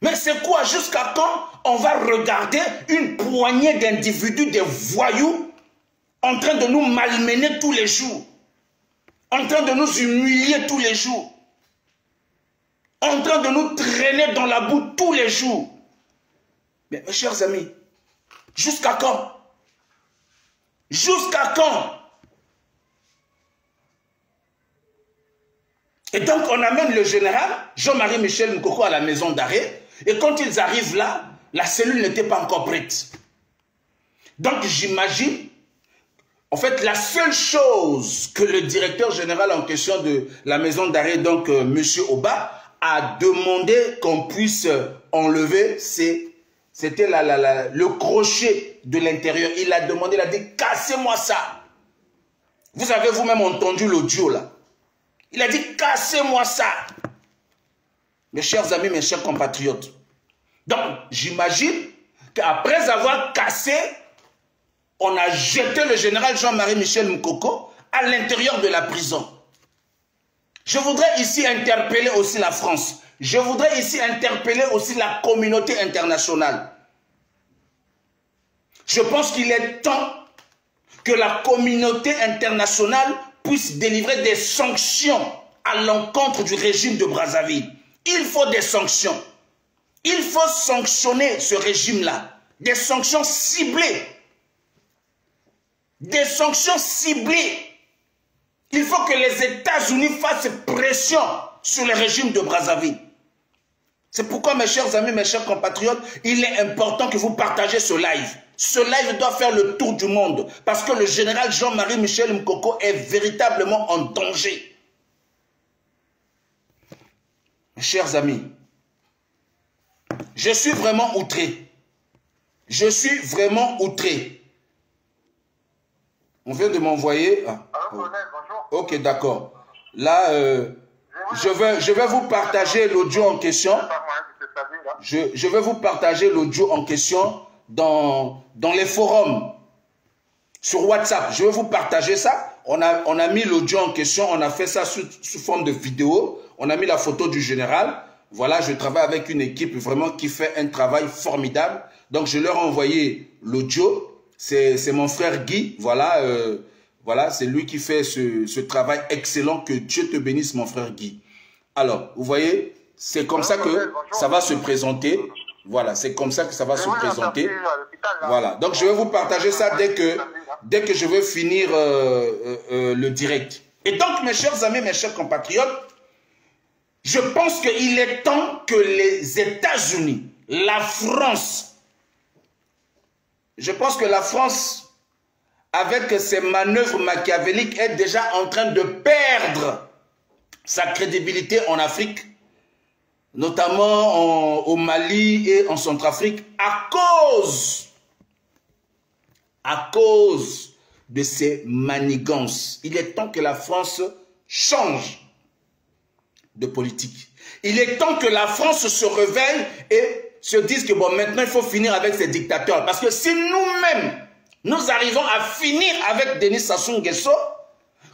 Mais c'est quoi Jusqu'à quand on va regarder une poignée d'individus, des voyous, en train de nous malmener tous les jours, en train de nous humilier tous les jours, en train de nous traîner dans la boue tous les jours. Mais mes chers amis, jusqu'à quand? Jusqu'à quand? Et donc on amène le général Jean-Marie Michel Nkoko à la maison d'arrêt et quand ils arrivent là, la cellule n'était pas encore prête. Donc j'imagine, en fait, la seule chose que le directeur général en question de la maison d'arrêt, donc euh, M. Oba, a demandé qu'on puisse enlever, c'était le crochet de l'intérieur. Il a demandé, il a dit, cassez-moi ça. Vous avez vous-même entendu l'audio là. Il a dit, cassez-moi ça. Mes chers amis, mes chers compatriotes. Donc, j'imagine qu'après avoir cassé, on a jeté le général Jean-Marie Michel Mkoko à l'intérieur de la prison. Je voudrais ici interpeller aussi la France. Je voudrais ici interpeller aussi la communauté internationale. Je pense qu'il est temps que la communauté internationale puisse délivrer des sanctions à l'encontre du régime de Brazzaville. Il faut des sanctions. Il faut sanctionner ce régime-là. Des sanctions ciblées. Des sanctions ciblées. Il faut que les États-Unis fassent pression sur le régime de Brazzaville. C'est pourquoi, mes chers amis, mes chers compatriotes, il est important que vous partagez ce live. Ce live doit faire le tour du monde parce que le général Jean-Marie Michel Mkoko est véritablement en danger. chers amis, je suis vraiment outré. Je suis vraiment outré. On vient de m'envoyer... Ah. Ok, d'accord. Là, euh, je, vais, vous partager l'audio en question. Je, vais vous partager l'audio en question dans, dans les forums sur WhatsApp. Je vais vous partager ça. On a, mis l'audio en question, on a fait ça sous, sous forme de vidéo. On a mis la photo du général. Voilà, je travaille avec une équipe vraiment qui fait un travail formidable. Donc, je leur ai envoyé l'audio. C'est mon frère Guy. Voilà, euh, voilà c'est lui qui fait ce, ce, travail excellent. Que Dieu te bénisse, mon frère Guy. Alors, vous voyez, c'est comme ça que ça va se présenter. Voilà, c'est comme ça que ça va se présenter. Voilà, donc je vais vous partager ça dès que, dès que je vais finir euh, euh, euh, le direct. Et donc, mes chers amis, mes chers compatriotes, je pense qu'il est temps que les États-Unis, la France, je pense que la France, avec ses manœuvres machiavéliques, est déjà en train de perdre sa crédibilité en Afrique, notamment au Mali et en Centrafrique, à cause, à cause de ses manigances. Il est temps que la France change de politique. Il est temps que la France se réveille et se dise que bon, maintenant il faut finir avec ces dictateurs. Parce que si nous-mêmes, nous arrivons à finir avec Denis Sassou Nguesso,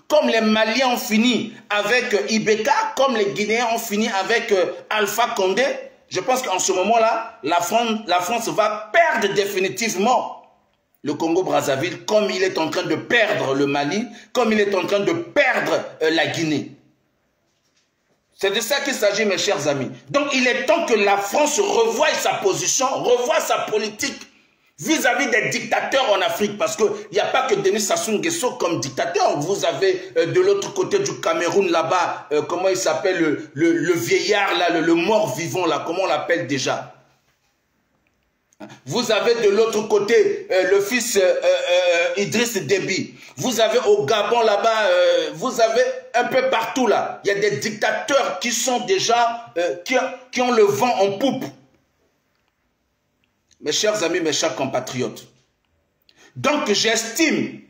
comme les Maliens ont fini avec Ibeka, comme les Guinéens ont fini avec euh, Alpha Condé, je pense qu'en ce moment-là, la France, la France va perdre définitivement le Congo-Brazzaville, comme il est en train de perdre le Mali, comme il est en train de perdre euh, la Guinée. C'est de ça qu'il s'agit, mes chers amis. Donc, il est temps que la France revoie sa position, revoie sa politique vis-à-vis des dictateurs en Afrique. Parce qu'il n'y a pas que Denis Sassou Nguesso comme dictateur. Vous avez euh, de l'autre côté du Cameroun, là-bas, euh, comment il s'appelle, le, le, vieillard, là, le, le mort-vivant, là, comment on l'appelle déjà? Vous avez de l'autre côté euh, le fils Idriss Déby. Vous avez au Gabon là-bas, vous avez un peu partout là. Il y a des dictateurs qui sont déjà, qui, qui ont le vent en poupe. Mes chers amis, mes chers compatriotes. Donc j'estime,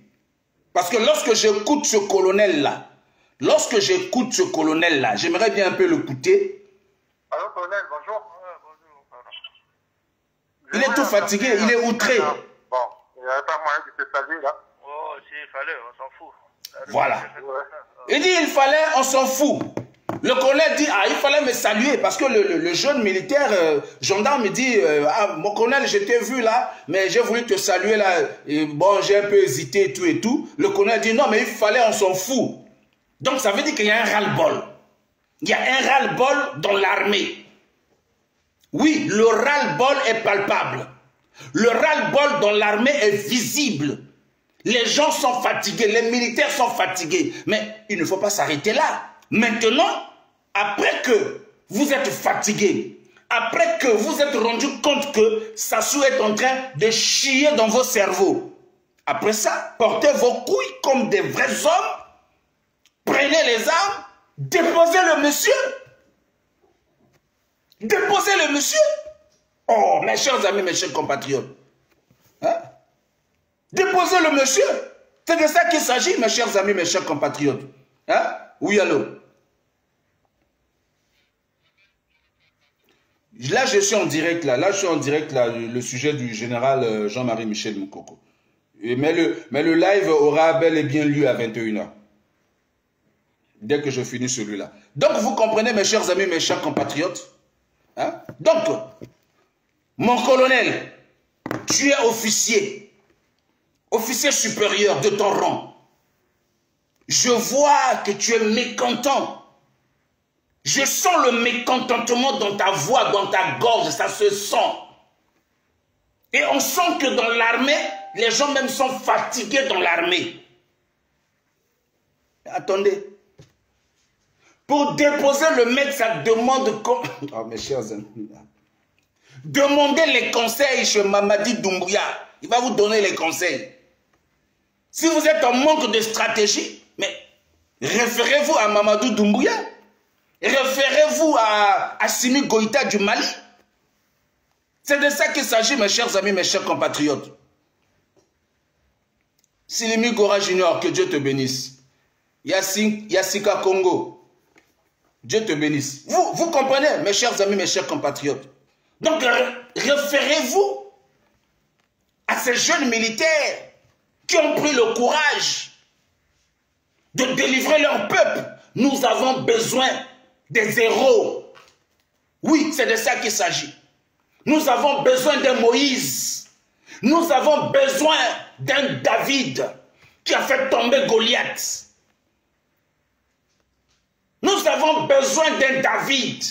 parce que lorsque j'écoute ce colonel-là, lorsque j'écoute ce colonel-là, j'aimerais bien un peu l'écouter. Alors colonel, bonjour. Il est tout fatigué, il est outré. Bon, il n'y avait pas moyen de se saluer là. Oh, s'il fallait, on s'en fout. Voilà. Il dit il fallait, on s'en fout. Le colonel dit, ah, il fallait me saluer parce que le, jeune militaire, euh, gendarme, me dit, euh, ah, mon colonel, je t'ai vu là, mais j'ai voulu te saluer là. Bon, j'ai un peu hésité et tout et tout. Le colonel dit, non, mais il fallait, on s'en fout. Donc ça veut dire qu'il y a un ras-le-bol. Il y a un ras-le-bol dans l'armée. Oui, le ras-le-bol est palpable. Le ras-le-bol dans l'armée est visible. Les gens sont fatigués, les militaires sont fatigués. Mais il ne faut pas s'arrêter là. Maintenant, après que vous êtes fatigué, après que vous êtes rendu compte que Sassou est en train de chier dans vos cerveaux, après ça, portez vos couilles comme des vrais hommes, prenez les armes, déposez le monsieur. Déposez le monsieur. Oh, mes chers amis, mes chers compatriotes. Hein? Déposez le monsieur. C'est de ça qu'il s'agit, mes chers amis, mes chers compatriotes. Hein? Oui, allô? Là, je suis en direct, là. Là, je suis en direct, là, le sujet du général euh, Jean-Marie Michel Moukoko. Mais le, live aura bel et bien lieu à 21h. Dès que je finis celui-là. Donc, vous comprenez, mes chers amis, mes chers compatriotes. Hein? Donc, mon colonel, tu es officier. Officier supérieur de ton rang. Je vois que tu es mécontent je sens le mécontentement dans ta voix, dans ta gorge, ça se sent. Et on sent que dans l'armée, les gens même sont fatigués dans l'armée. Attendez. Pour déposer le mec, ça demande... Oh (coughs) mes chers amis. Demandez les conseils chez Mamadi Doumbouya. Il va vous donner les conseils. Si vous êtes en manque de stratégie, mais référez-vous à Mamadou Doumbouya. Référez-vous à Assimi Goïta du Mali. C'est de ça qu'il s'agit, mes chers amis, mes chers compatriotes. Silimi Gora Junior, que Dieu te bénisse. Yassika Congo, Dieu te bénisse. Vous, vous comprenez, mes chers amis, mes chers compatriotes. Donc, référez-vous à ces jeunes militaires qui ont pris le courage de délivrer leur peuple. Nous avons besoin des héros. Oui, c'est de ça qu'il s'agit. Nous avons besoin d'un Moïse. Nous avons besoin d'un David qui a fait tomber Goliath. Nous avons besoin d'un David.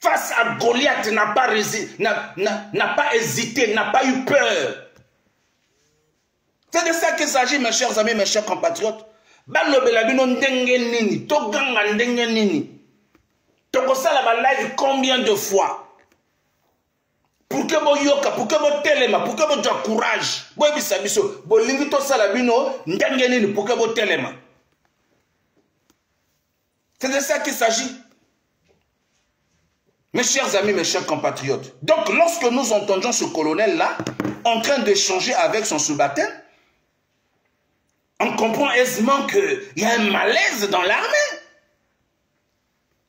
Face à Goliath, n'a pas, pas hésité, n'a pas eu peur. C'est de ça qu'il s'agit, mes chers amis, mes chers compatriotes. Tokosala live combien de fois? Pour que boyoka pour que botelema pour que bozwa courage. Boyebisa biso bolingi tosala bino ndenge nini? Pour que botelema. C'est de ça qu'il s'agit. Mes chers amis mes chers compatriotes donc lorsque nous entendions ce colonel là en train d'échanger avec son sous-baptême on comprend aisément qu'il y a un malaise dans l'armée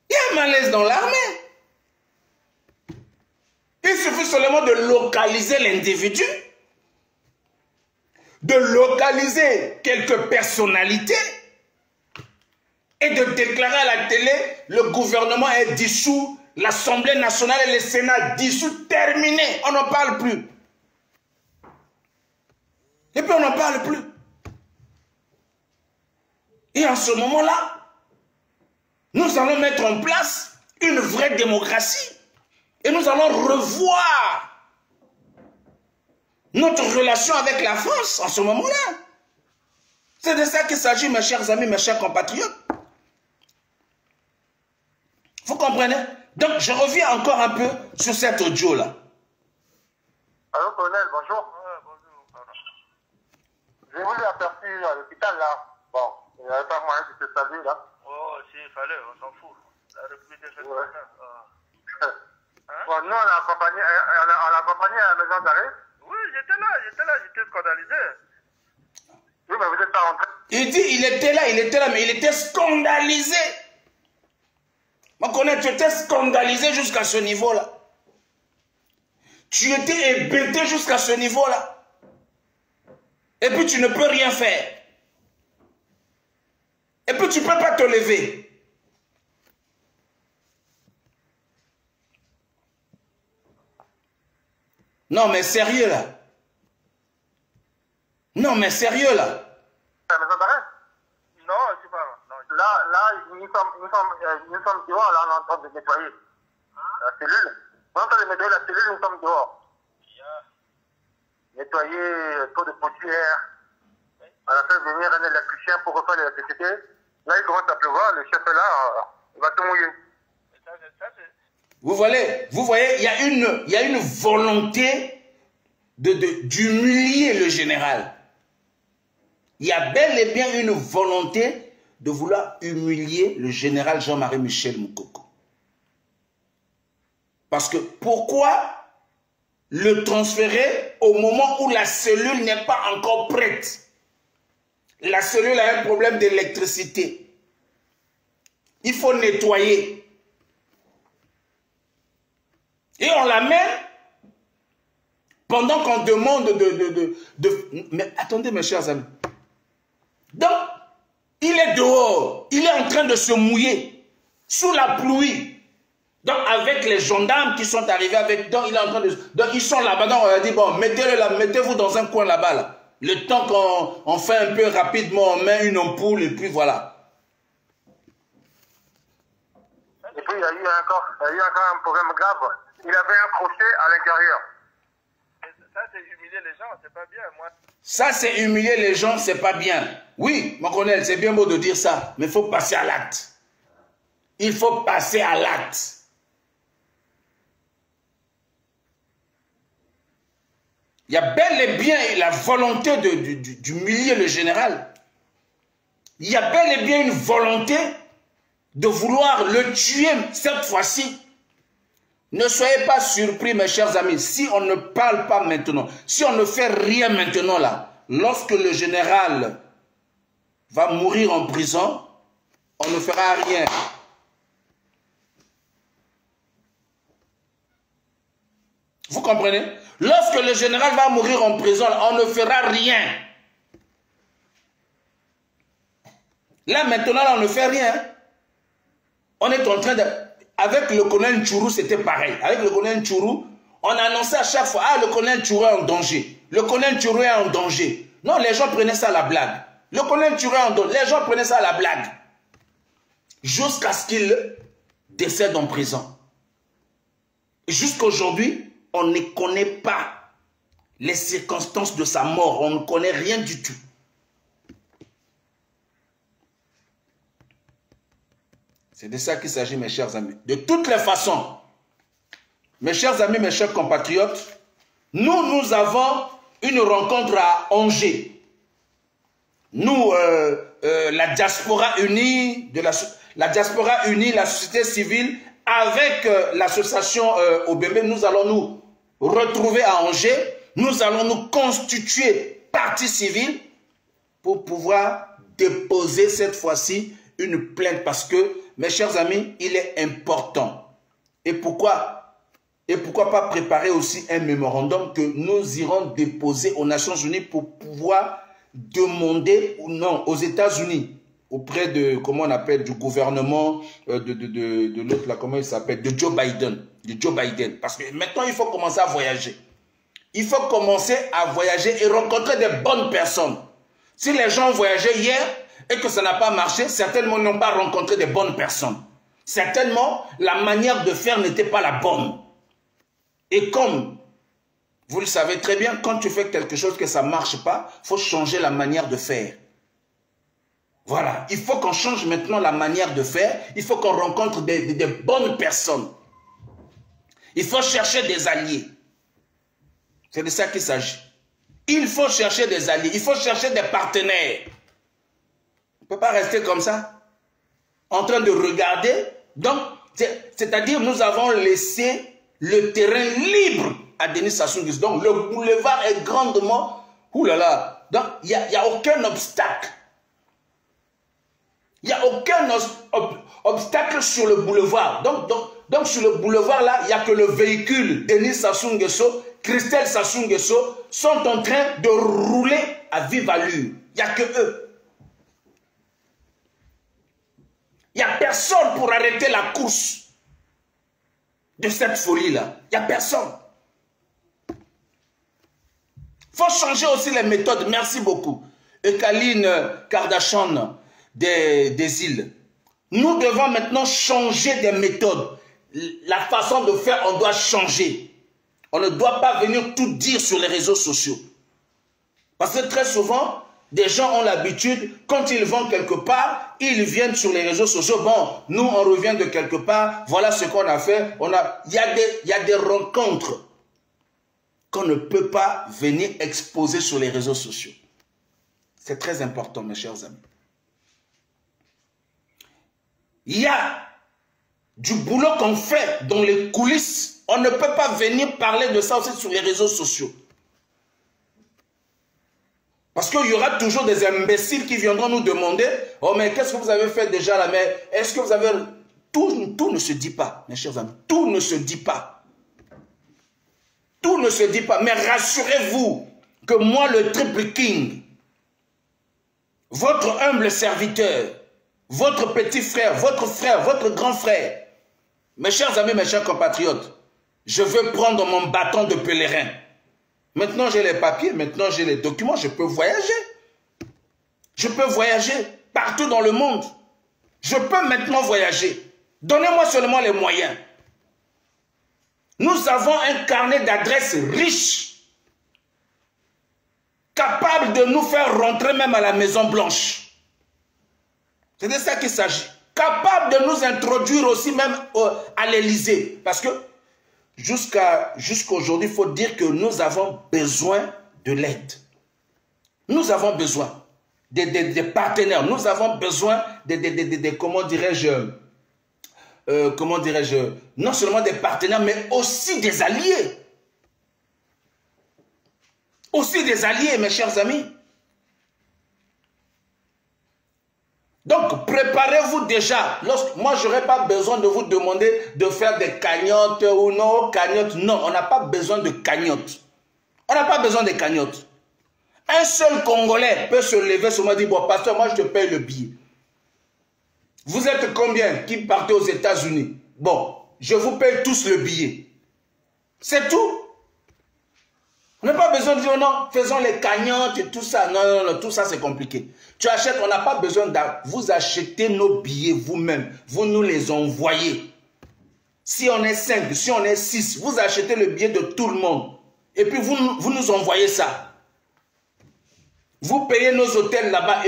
Il y a un malaise dans l'armée. Il suffit seulement de localiser l'individu, de localiser quelques personnalités et de déclarer à la télé le gouvernement est dissous, l'Assemblée nationale et le Sénat dissous, terminé, on n'en parle plus. Et puis on n'en parle plus. Et en ce moment-là, nous allons mettre en place une vraie démocratie. Et nous allons revoir notre relation avec la France en ce moment-là. C'est de ça qu'il s'agit, mes chers amis, mes chers compatriotes. Vous comprenez? Donc, je reviens encore un peu sur cet audio-là. Allô, colonel, bonjour. Bonjour. J'ai voulu aperçu à l'hôpital, là. Bon, il n'y avait pas moyen de se saluer, là. Oh, si, il fallait, on s'en fout. La République des ouais. ah. (laughs) hein? Bon, nous, on a accompagné, on a, on a accompagné à la maison d'arrêt. Oui, j'étais là, j'étais là, j'étais scandalisé. Oui, mais vous n'êtes pas rentré. Il dit, il était là, il était là, mais il était scandalisé. Moi, connais, tu étais scandalisé jusqu'à ce niveau-là. Tu étais hébété jusqu'à ce niveau-là. Et puis tu ne peux rien faire. Et puis tu ne peux pas te lever. Non, mais sérieux là. Non, mais sérieux là. La maison d'arrêt Non, je sais pas. Non, je- Là, là, nous sommes, nous sommes, euh, nous sommes dehors, là, on est en train de nettoyer la cellule. On est en train de nettoyer la cellule, nous sommes dehors. Nettoyer euh, taux de poussière. On a fait venir un électricien pour refaire l'électricité. Là, il commence à pleuvoir, le chef est là, euh, il va tout mouiller. mais ça, c'est- ça, c'est- Vous voyez, il y a une, volonté d'humilier le général. Il y a bel et bien une volonté de vouloir humilier le général Jean-Marie Michel Moukoko. Parce que pourquoi le transférer au moment où la cellule n'est pas encore prête? La cellule a un problème d'électricité. Il faut nettoyer. Et on l'amène pendant qu'on demande de, de, de, de- Mais attendez mes chers amis. Donc, il est dehors. Il est en train de se mouiller sous la pluie. Donc, avec les gendarmes qui sont arrivés avec... Donc, il est en train de... Donc, ils sont là-bas. Donc, on a dit, bon, mettez-le là, mettez-vous dans un coin là-bas. Là. Le temps qu'on on fait un peu rapidement, on met une ampoule et puis voilà. Et puis, il y a eu encore, il y a eu encore un problème grave. Il avait un crochet à l'intérieur. ça, c'est humilier les gens, c'est pas bien. Moi, Ça, c'est humilier les gens, c'est pas bien. Oui, mon colonel, c'est bien beau de dire ça, mais il faut passer à l'acte. Il faut passer à l'acte. Il y a bel et bien la volonté d'humilier le général. Il y a bel et bien une volonté de vouloir le tuer cette fois-ci. Ne soyez pas surpris, mes chers amis, si on ne parle pas maintenant, si on ne fait rien maintenant là, lorsque le général va mourir en prison, on ne fera rien. Vous comprenez? Lorsque le général va mourir en prison, on ne fera rien. Là maintenant, là, on ne fait rien. On est en train de... Avec le colonel Chourou, c'était pareil. Avec le colonel Chourou, on annonçait à chaque fois, ah, le colonel Chourou est en danger. Le colonel Chourou est en danger. Non, les gens prenaient ça à la blague. Le colonel Chourou est en danger. Les gens prenaient ça à la blague. Jusqu'à ce qu'il décède en prison. Jusqu'aujourd'hui, on ne connaît pas les circonstances de sa mort. On ne connaît rien du tout. C'est de ça qu'il s'agit, mes chers amis. De toutes les façons, mes chers amis, mes chers compatriotes, nous, nous avons une rencontre à Angers. Nous, euh, euh, la diaspora unie, de la, diaspora unie, la société civile, avec euh, l'association OBB, nous allons nous retrouver à Angers. Nous allons nous constituer partie civile pour pouvoir déposer cette fois-ci une plainte parce que, mes chers amis, il est important. Et pourquoi? Et pourquoi pas préparer aussi un mémorandum que nous irons déposer aux Nations Unies pour pouvoir demander, ou non, aux États-Unis, auprès de, comment on appelle, du gouvernement euh, de, de, de, de l'autre, là, comment il s'appelle, de Joe Biden. De Joe Biden. Parce que maintenant, il faut commencer à voyager. Il faut commencer à voyager et rencontrer des bonnes personnes. Si les gens voyageaient hier et que ça n'a pas marché, certainement n'ont pas rencontré des bonnes personnes. Certainement, la manière de faire n'était pas la bonne. Et comme vous le savez très bien, quand tu fais quelque chose que ça ne marche pas, il faut changer la manière de faire. Voilà, il faut qu'on change maintenant la manière de faire. Il faut qu'on rencontre des bonnes personnes. Il faut chercher des alliés. C'est de ça qu'il s'agit. Il faut chercher des alliés, il faut chercher des partenaires. On ne peut pas rester comme ça, en train de regarder. Donc, c'est- c'est-à-dire nous avons laissé le terrain libre à Denis Sassou Nguesso. Donc, le boulevard est grandement... Là Donc, il n'y a, aucun obstacle. Il n'y a aucun obstacle sur le boulevard. Donc sur le boulevard là, il n'y a que le véhicule Denis Sassou Nguesso, Christelle Sassou Nguesso sont en train de rouler à vive allure. Il n'y a que eux. Il n'y a personne pour arrêter la course de cette folie-là. Il n'y a personne. Il faut changer aussi les méthodes. Merci beaucoup. Ekaline Kardashian des, des îles. Nous devons maintenant changer des méthodes. La façon de faire, on doit changer. On ne doit pas venir tout dire sur les réseaux sociaux. Parce que très souvent, des gens ont l'habitude, quand ils vont quelque part, ils viennent sur les réseaux sociaux. Bon, nous, on revient de quelque part, voilà ce qu'on a fait. On a, il, y a des, il y a des rencontres qu'on ne peut pas venir exposer sur les réseaux sociaux. C'est très important, mes chers amis. Il y a du boulot qu'on fait dans les coulisses. On ne peut pas venir parler de ça aussi sur les réseaux sociaux. Parce qu'il y aura toujours des imbéciles qui viendront nous demander « Oh, mais qu'est-ce que vous avez fait déjà là? Mais est-ce que vous avez... » tout, tout ne se dit pas, mes chers amis. Tout ne se dit pas. Tout ne se dit pas. Mais rassurez-vous que moi, le Triple King, votre humble serviteur, votre petit frère, votre frère, votre grand frère, mes chers amis, mes chers compatriotes, je veux prendre mon bâton de pèlerin. Maintenant, j'ai les papiers, maintenant, j'ai les documents, je peux voyager. Je peux voyager partout dans le monde. Je peux maintenant voyager. Donnez-moi seulement les moyens. Nous avons un carnet d'adresses riche, capable de nous faire rentrer même à la Maison Blanche. C'est de ça qu'il s'agit. Capable de nous introduire aussi même à l'Élysée. Parce que jusqu'à jusqu'aujourd'hui, il faut dire que nous avons besoin de l'aide. Nous avons besoin des, des, partenaires. Nous avons besoin comment dirais-je, euh, comment dirais-je, non seulement des partenaires, mais aussi des alliés. Aussi des alliés, mes chers amis. Donc, préparez-vous déjà. Moi, je n'aurai pas besoin de vous demander de faire des cagnottes ou non, cagnottes. Non, on n'a pas besoin de cagnottes. On n'a pas besoin de cagnottes. Un seul Congolais peut se lever sur moi et dire, bon, pasteur, moi, je te paye le billet. Vous êtes combien qui partez aux États-Unis? Bon, je vous paye tous le billet. C'est tout. On n'a pas besoin de dire non, faisons les cagnottes et tout ça. Non, non, non, tout ça c'est compliqué. Tu achètes, on n'a pas besoin de... Vous achetez nos billets vous-même. Vous nous les envoyez. Si on est 5, si on est 6, vous achetez le billet de tout le monde. Et puis vous, vous nous envoyez ça. Vous payez nos hôtels là-bas.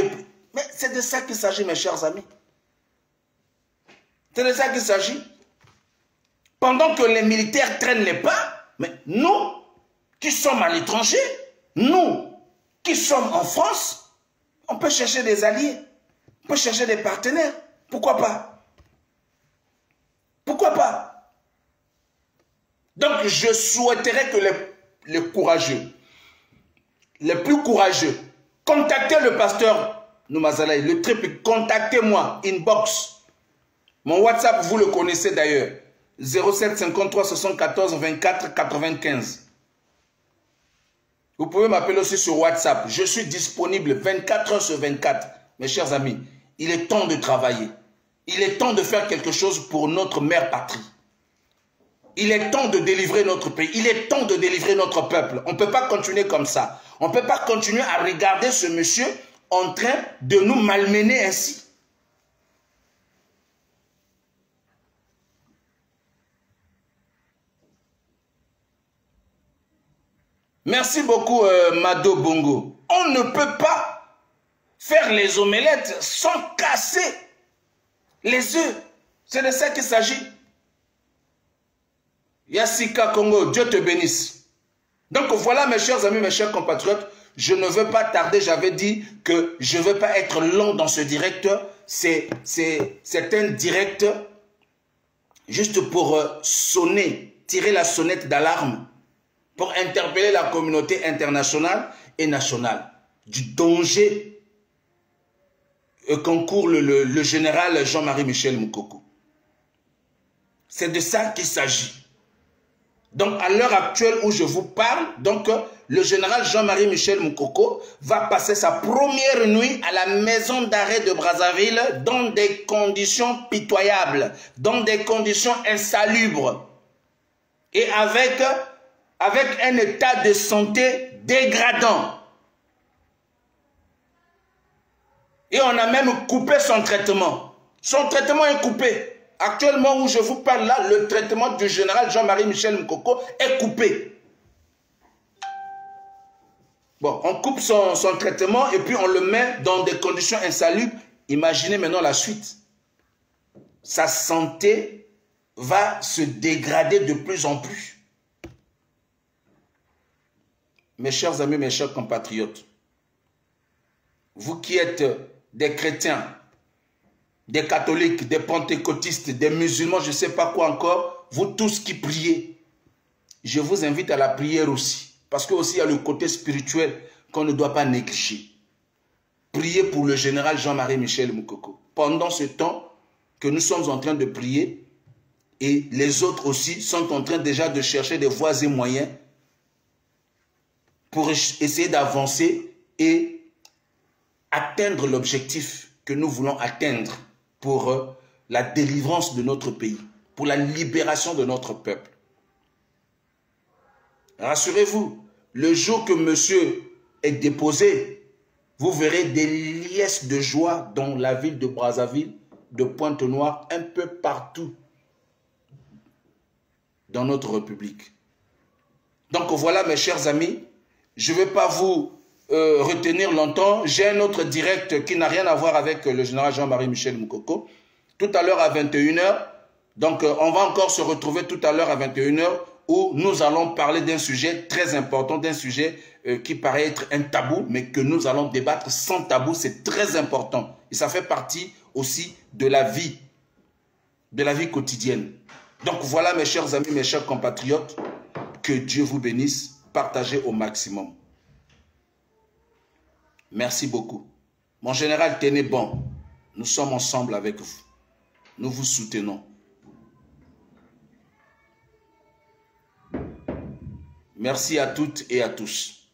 Mais c'est de ça qu'il s'agit, mes chers amis. C'est de ça qu'il s'agit. Pendant que les militaires traînent les pas, mais nous, qui sommes à l'étranger, nous, qui sommes en France, on peut chercher des alliés, on peut chercher des partenaires. Pourquoi pas? Pourquoi pas? Donc, je souhaiterais que les, les courageux, les plus courageux, contactez le pasteur Noumazalaï, le triple, contactez-moi, inbox, mon WhatsApp, vous le connaissez d'ailleurs. 07 53 74 24 95. Vous pouvez m'appeler aussi sur WhatsApp. Je suis disponible 24 heures sur 24. Mes chers amis, il est temps de travailler. Il est temps de faire quelque chose pour notre mère patrie. Il est temps de délivrer notre pays. Il est temps de délivrer notre peuple. On ne peut pas continuer comme ça. On ne peut pas continuer à regarder ce monsieur en train de nous malmener ainsi. Merci beaucoup, euh, Mado Bongo. On ne peut pas faire les omelettes sans casser les œufs. C'est de ça qu'il s'agit. Yassika Congo, Dieu te bénisse. Donc voilà, mes chers amis, mes chers compatriotes, je ne veux pas tarder, j'avais dit que je ne veux pas être long dans ce direct. C'est un direct juste pour euh, sonner, tirer la sonnette d'alarme pour interpeller la communauté internationale et nationale du danger qu'encourt le, le, général Jean-Marie Michel Moukoko. C'est de ça qu'il s'agit. Donc, à l'heure actuelle où je vous parle, donc, le général Jean-Marie Michel Moukoko va passer sa première nuit à la maison d'arrêt de Brazzaville dans des conditions pitoyables, dans des conditions insalubres et avec avec un état de santé dégradant. Et on a même coupé son traitement. Son traitement est coupé. Actuellement où je vous parle là, le traitement du général Jean-Marie Michel Mkoko est coupé. Bon, on coupe son, son, traitement et puis on le met dans des conditions insalubres. Imaginez maintenant la suite. Sa santé va se dégrader de plus en plus. Mes chers amis, mes chers compatriotes, vous qui êtes des chrétiens, des catholiques, des pentecôtistes, des musulmans, je ne sais pas quoi encore, vous tous qui priez, je vous invite à la prière aussi. Parce que aussi il y a le côté spirituel qu'on ne doit pas négliger. Priez pour le général Jean-Marie Michel Moukoko. Pendant ce temps que nous sommes en train de prier, et les autres aussi sont en train déjà de chercher des voies et moyens pour essayer d'avancer et atteindre l'objectif que nous voulons atteindre pour euh, la délivrance de notre pays, pour la libération de notre peuple. Rassurez-vous, le jour que monsieur est déposé, vous verrez des liesses de joie dans la ville de Brazzaville, de Pointe-Noire, un peu partout dans notre République. Donc voilà mes chers amis, je ne vais pas vous euh, retenir longtemps. J'ai un autre direct qui n'a rien à voir avec le général Jean-Marie Michel Moukoko. Tout à l'heure à 21h. Donc euh, on va encore se retrouver tout à l'heure à 21h où nous allons parler d'un sujet très important, d'un sujet euh, qui paraît être un tabou, mais que nous allons débattre sans tabou. C'est très important. Et ça fait partie aussi de la vie, de la vie quotidienne. Donc voilà mes chers amis, mes chers compatriotes, que Dieu vous bénisse. Partagez au maximum. Merci beaucoup. Mon général, tenez bon. Nous sommes ensemble avec vous. Nous vous soutenons. Merci à toutes et à tous.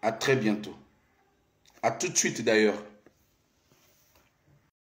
À très bientôt. À tout de suite d'ailleurs.